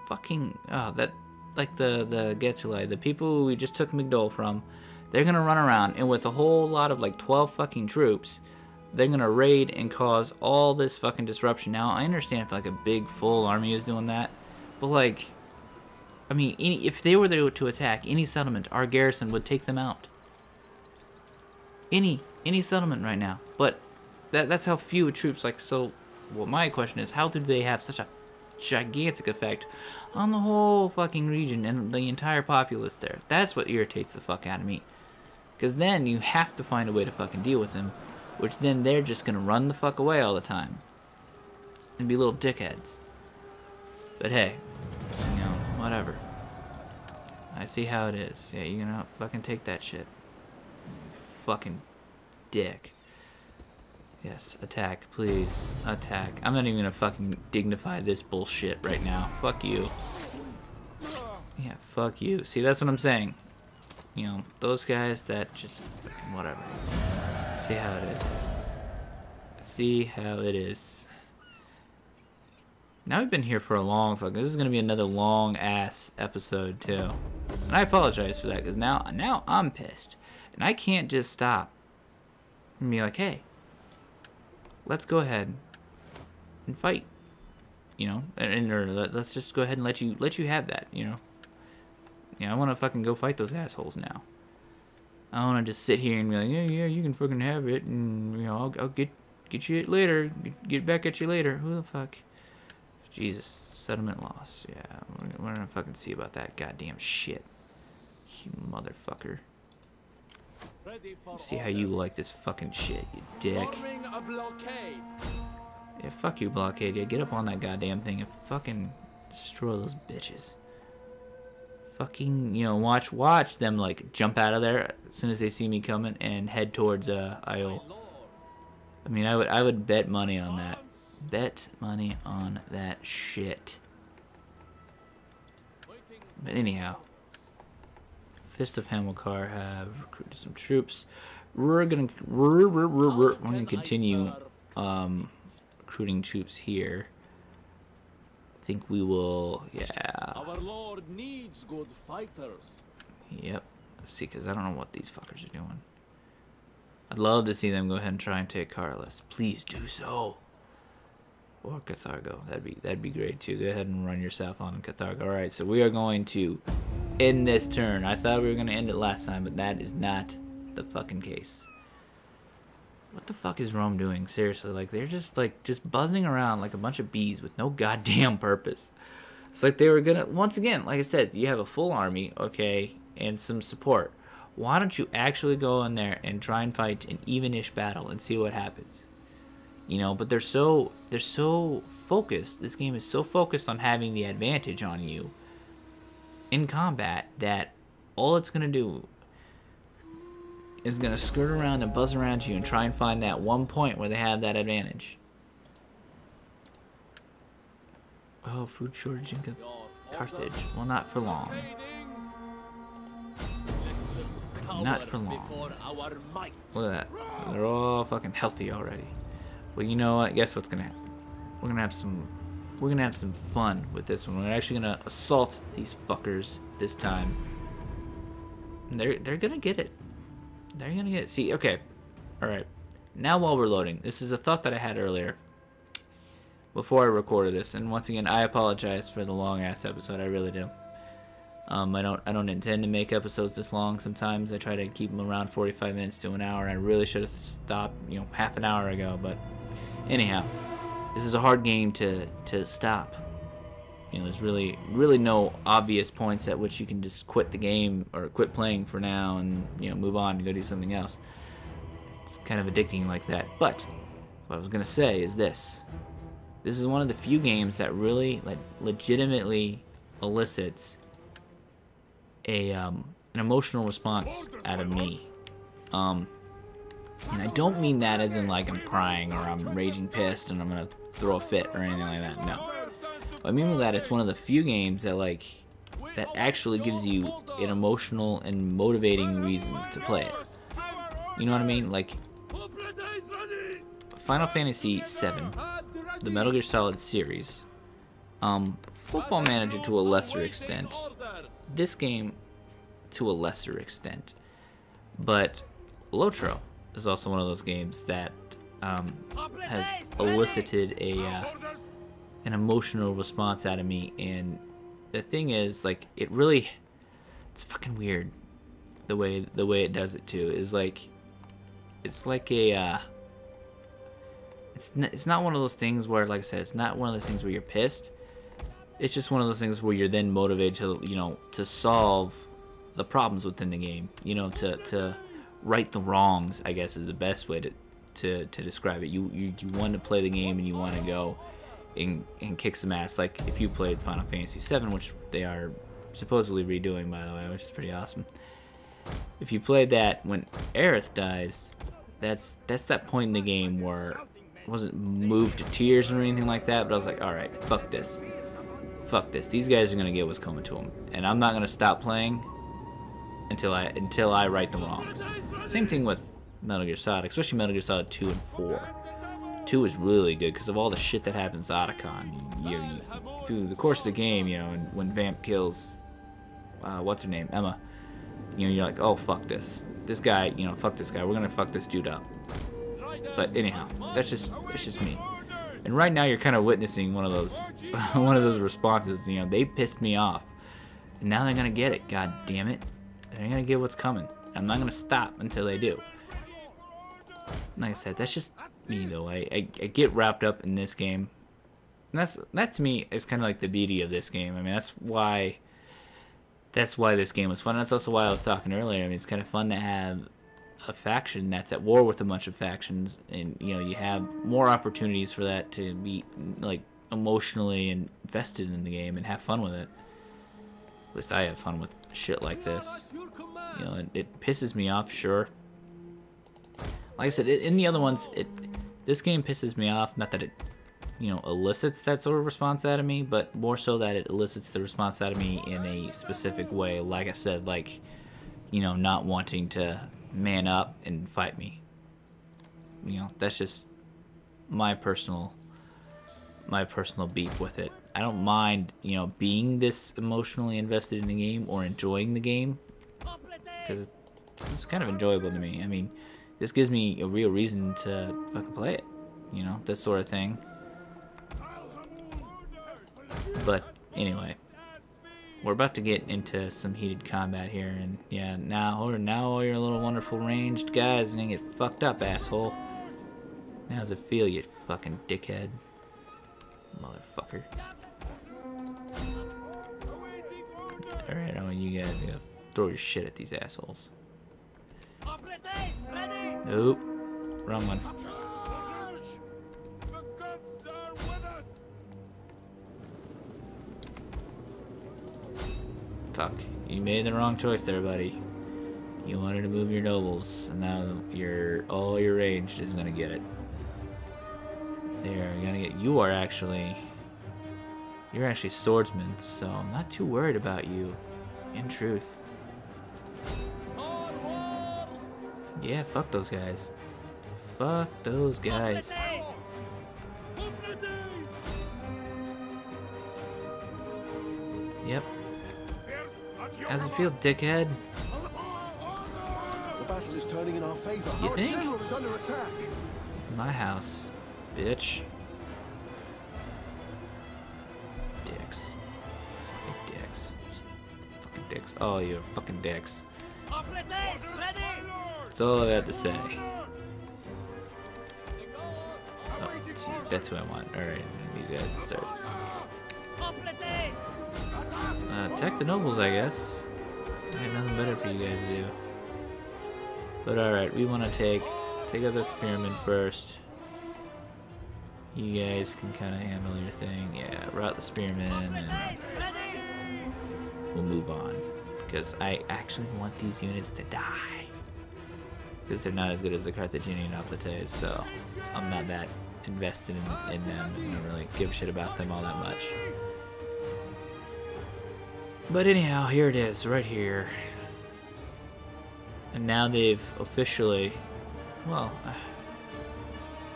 fucking oh that like the the Getulai, the people we just took McDowell from, they're gonna run around and with a whole lot of like 12 fucking troops, they're gonna raid and cause all this fucking disruption. Now I understand if like a big full army is doing that, but like I mean, any, if they were there to attack any settlement, our garrison would take them out. Any any settlement right now, but that that's how few troops like. So, well, my question is, how do they have such a gigantic effect on the whole fucking region and the entire populace there? That's what irritates the fuck out of me. Because then you have to find a way to fucking deal with them, which then they're just gonna run the fuck away all the time and be little dickheads. But hey, whatever. I see how it is. Yeah, you're gonna fucking take that shit. Fucking dick. Yes, attack, please. Attack. I'm not even gonna fucking dignify this bullshit right now. Fuck you. Yeah, fuck you. See, that's what I'm saying. You know, those guys that just. whatever. See how it is. See how it is. Now we've been here for a long fuck. This is gonna be another long ass episode too, and I apologize for that because now now I'm pissed, and I can't just stop and be like, hey, let's go ahead and fight. you know, and or let, let's just go ahead and let you let you have that, you know. Yeah, I want to fucking go fight those assholes now. I want to just sit here and be like, yeah, yeah, you can fucking have it, and you know, I'll, I'll get get you it later, get back at you later. Who the fuck? Jesus, settlement loss. Yeah, we're, gonna fucking see about that goddamn shit. You motherfucker. See how you like this fucking shit, you dick. Forming a blockade. Yeah, fuck you, blockade. Yeah, get up on that goddamn thing and fucking destroy those bitches. Fucking, you know, watch, watch them like jump out of there as soon as they see me coming and head towards uh Iol. I mean, I would, I would bet money on that. Bet money on that shit. But anyhow, Fist of Hamilcar have recruited some troops. We're gonna, we're, we're, we're, we're, gonna continue um, recruiting troops here. I think we will, yeah, Our lord needs good fighters. yep. Let's see, because I don't know what these fuckers are doing. I'd love to see them go ahead and try and take Caralis. Please do so. Or Carthago. That'd be that'd be great too. Go ahead and run yourself on Carthago. Alright, so we are going to end this turn. I thought we were gonna end it last time, but that is not the fucking case. What the fuck is Rome doing? Seriously, like they're just like just buzzing around like a bunch of bees with no goddamn purpose. It's like they were gonna once again, like I said, you have a full army, okay, and some support. Why don't you actually go in there and try and fight an even-ish battle and see what happens? You know, but they're so they're so focused. This game is so focused on having the advantage on you in combat that all it's gonna do is gonna skirt around and buzz around you and try and find that one point where they have that advantage. Oh, food shortage in Carthage. Well, not for long. Not for long. Look at that. They're all fucking healthy already. Well, you know what? Guess what's gonna happen? We're gonna have some. We're gonna have some fun with this one. We're actually gonna assault these fuckers this time. And they're they're gonna get it. They're gonna get it. See, okay, all right. Now while we're loading, this is a thought that I had earlier before I recorded this, and once again, I apologize for the long ass episode. I really do. Um, I don't I don't intend to make episodes this long. Sometimes I try to keep them around 45 minutes to an hour. I really should have stopped, you know, half an hour ago. But anyhow, this is a hard game to to stop. You know, there's really really no obvious points at which you can just quit the game or quit playing for now and you know move on and go do something else. It's kind of addicting like that. But what I was gonna say is this: this is one of the few games that really like legitimately elicits a um, an emotional response out of me. Um, and I don't mean that as in like I'm crying or I'm raging pissed and I'm gonna throw a fit or anything like that. No, I mean with that it's one of the few games that like that actually gives you an emotional and motivating reason to play it. You know what I mean? Like Final Fantasy VII, the Metal Gear Solid series, um, Football Manager to a lesser extent, this game to a lesser extent. But Lotro is also one of those games that um, has elicited a uh, an emotional response out of me. And the thing is, like, it really, it's fucking weird. The way the way it does it too is like, it's like a. Uh, it's n- it's not one of those things where, like I said, it's not one of those things where you're pissed. It's just one of those things where you're then motivated to, you know, to solve the problems within the game. You know, to to right the wrongs. I guess is the best way to to, to describe it. You, you you want to play the game and you want to go and and kick some ass. Like if you played Final Fantasy VII, which they are supposedly redoing by the way, which is pretty awesome. If you played that when Aerith dies, that's that's that point in the game where I wasn't moved to tears or anything like that, but I was like, all right, fuck this, fuck this. These guys are gonna get what's coming to them, and I'm not gonna stop playing until I until I right the wrongs. Same thing with Metal Gear Solid, especially Metal Gear Solid 2 and 4. 2 is really good because of all the shit that happens to Otacon. You, you, through the course of the game, you know, and when Vamp kills, uh, what's her name, Emma, you know, you're like, oh fuck this, this guy, you know, fuck this guy. We're gonna fuck this dude up. But anyhow, that's just that's just me. And right now you're kind of witnessing one of those one of those responses. You know, they pissed me off. And now they're gonna get it. God damn it! They're gonna get what's coming. I'm not gonna stop until they do. Like I said, that's just me though. I, I, I get wrapped up in this game. And that's that to me is kind of like the beauty of this game. I mean, that's why that's why this game was fun. That's also why I was talking earlier. I mean, it's kind of fun to have a faction that's at war with a bunch of factions, and you know, you have more opportunities for that to be like emotionally invested in the game and have fun with it. At least I have fun with shit like this. You know, it, it pisses me off, sure. Like I said, it, in the other ones, it this game pisses me off. Not that it, you know, elicits that sort of response out of me, but more so that it elicits the response out of me in a specific way. Like I said, like, you know, not wanting to man up and fight me. You know, that's just my personal my personal beef with it. I don't mind, you know, being this emotionally invested in the game or enjoying the game because it's kind of enjoyable to me. I mean, this gives me a real reason to fucking play it, you know, this sort of thing. But anyway, we're about to get into some heated combat here, and yeah, now or now all your little wonderful ranged guys are gonna get fucked up, asshole. How's it feel, you fucking dickhead, motherfucker? All right, I want you guys to throw your shit at these assholes. Nope, wrong one. The gods are with us! Fuck. You made the wrong choice there, buddy. You wanted to move your nobles, and now your all your ranged is gonna get it. They're gonna get. You are actually. You're actually swordsmen, so I'm not too worried about you. In truth. Yeah, fuck those guys. Fuck those guys. Yep. Spears at your How's it feel, dickhead? The battle is turning in our favor. You think? general is under attack. It's my house, bitch. Dicks. Fucking dicks. Fucking dicks. Oh, you're fucking dicks. That's all I have to say. Oh, gee, that's what I want. Alright, these guys to start. Uh, attack the nobles, I guess. I have nothing better for you guys to do. But alright, we want to take take out the spearmen first. You guys can kind of handle your thing. Yeah, rout the spearmen and we'll move on. Because I actually want these units to die. Because they're not as good as the Carthaginian Hoplites, so I'm not that invested in, in them and don't really give a shit about them all that much. But anyhow, here it is, right here. And now they've officially, well, uh,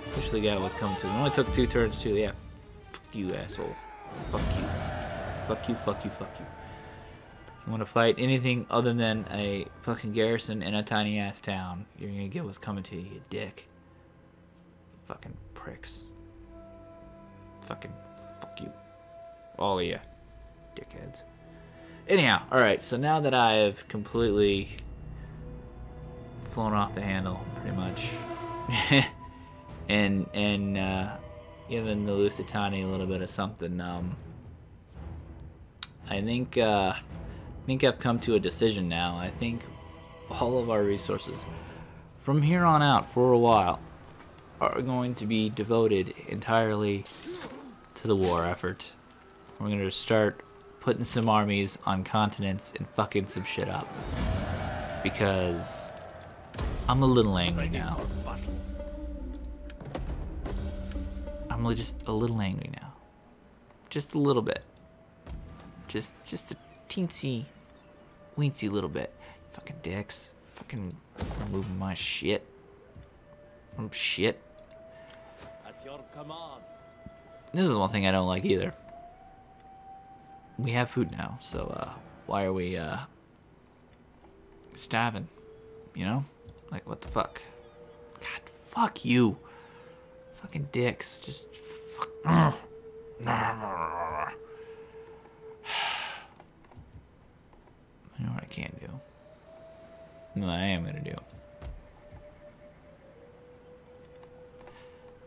officially got what's coming to them. It only took two turns too. Yeah, fuck you, asshole. Fuck you. Fuck you. Fuck you. Fuck you. You want to fight anything other than a fucking garrison in a tiny ass town? You're gonna get what's coming to you, you dick. Fucking pricks. Fucking fuck you. All of you, dickheads. Anyhow, alright, so now that I have completely flown off the handle, pretty much, and and uh, given the Lusitani a little bit of something, um, I think uh, I think I've come to a decision now. I think all of our resources from here on out for a while are going to be devoted entirely to the war effort. We're going to start putting some armies on continents and fucking some shit up. Because I'm a little angry now. I'm just a little angry now. Just a little bit. Just just a teensy weensy little bit. Fucking dicks. Fucking removing my shit. From shit. At your command. This is one thing I don't like either. We have food now, so uh, why are we uh, starving? You know? Like, what the fuck? God, fuck you. Fucking dicks. Just I know what I can't do. No, I am gonna do.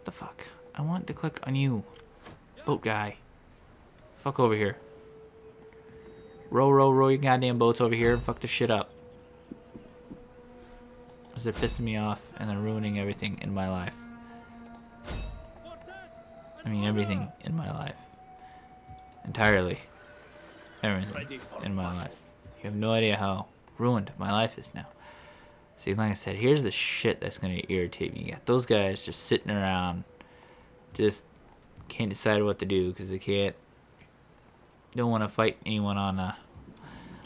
the fuck? I want to click on you. Boat guy. Fuck over here. Row, row, row your goddamn boats over here and fuck the shit up. Because they're pissing me off and they're ruining everything in my life. I mean, everything in my life. Entirely. Everything in my life. You have no idea how ruined my life is now. See, like I said, here's the shit that's going to irritate me. You got those guys just sitting around, just can't decide what to do because they can't, don't want to fight anyone on a,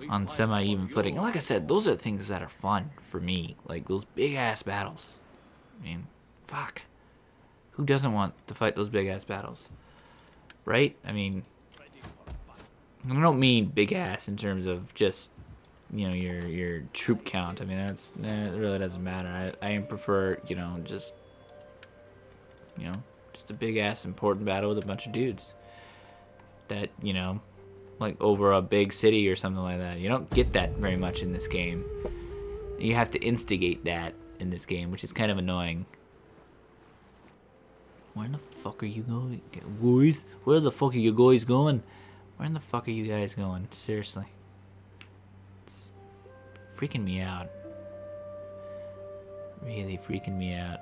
on semi-even footing. And like I said, those are things that are fun for me. Like those big-ass battles. I mean, fuck. Who doesn't want to fight those big-ass battles? Right? I mean, I don't mean big-ass in terms of just you know your your troop count. I mean that's that really doesn't matter. I I prefer you know just you know just a big ass important battle with a bunch of dudes that you know like over a big city or something like that. You don't get that very much in this game. You have to instigate that in this game, which is kind of annoying. Where the fuck are you going, boys? Where the fuck are you guys going? Where in the fuck are you guys going? Seriously It's freaking me out. Really freaking me out.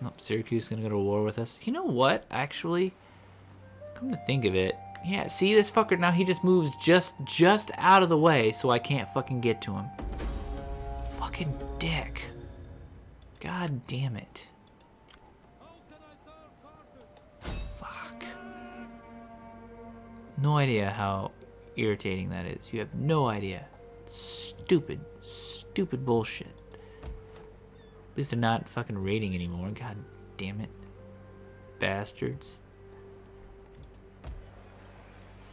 Nope, Syracuse is gonna go to war with us. You know what, actually? Come to think of it. Yeah, see this fucker now he just moves just just out of the way so I can't fucking get to him. Fucking dick. God damn it. No idea how irritating that is. You have no idea. Stupid, stupid bullshit. At least they're not fucking raiding anymore. God damn it. Bastards.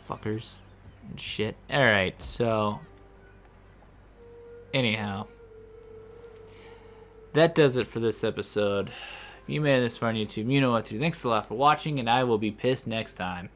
Fuckers. And shit. Alright, so. Anyhow. That does it for this episode. If you made it this far on YouTube, you know what to do. Thanks a lot for watching, and I will be pissed next time.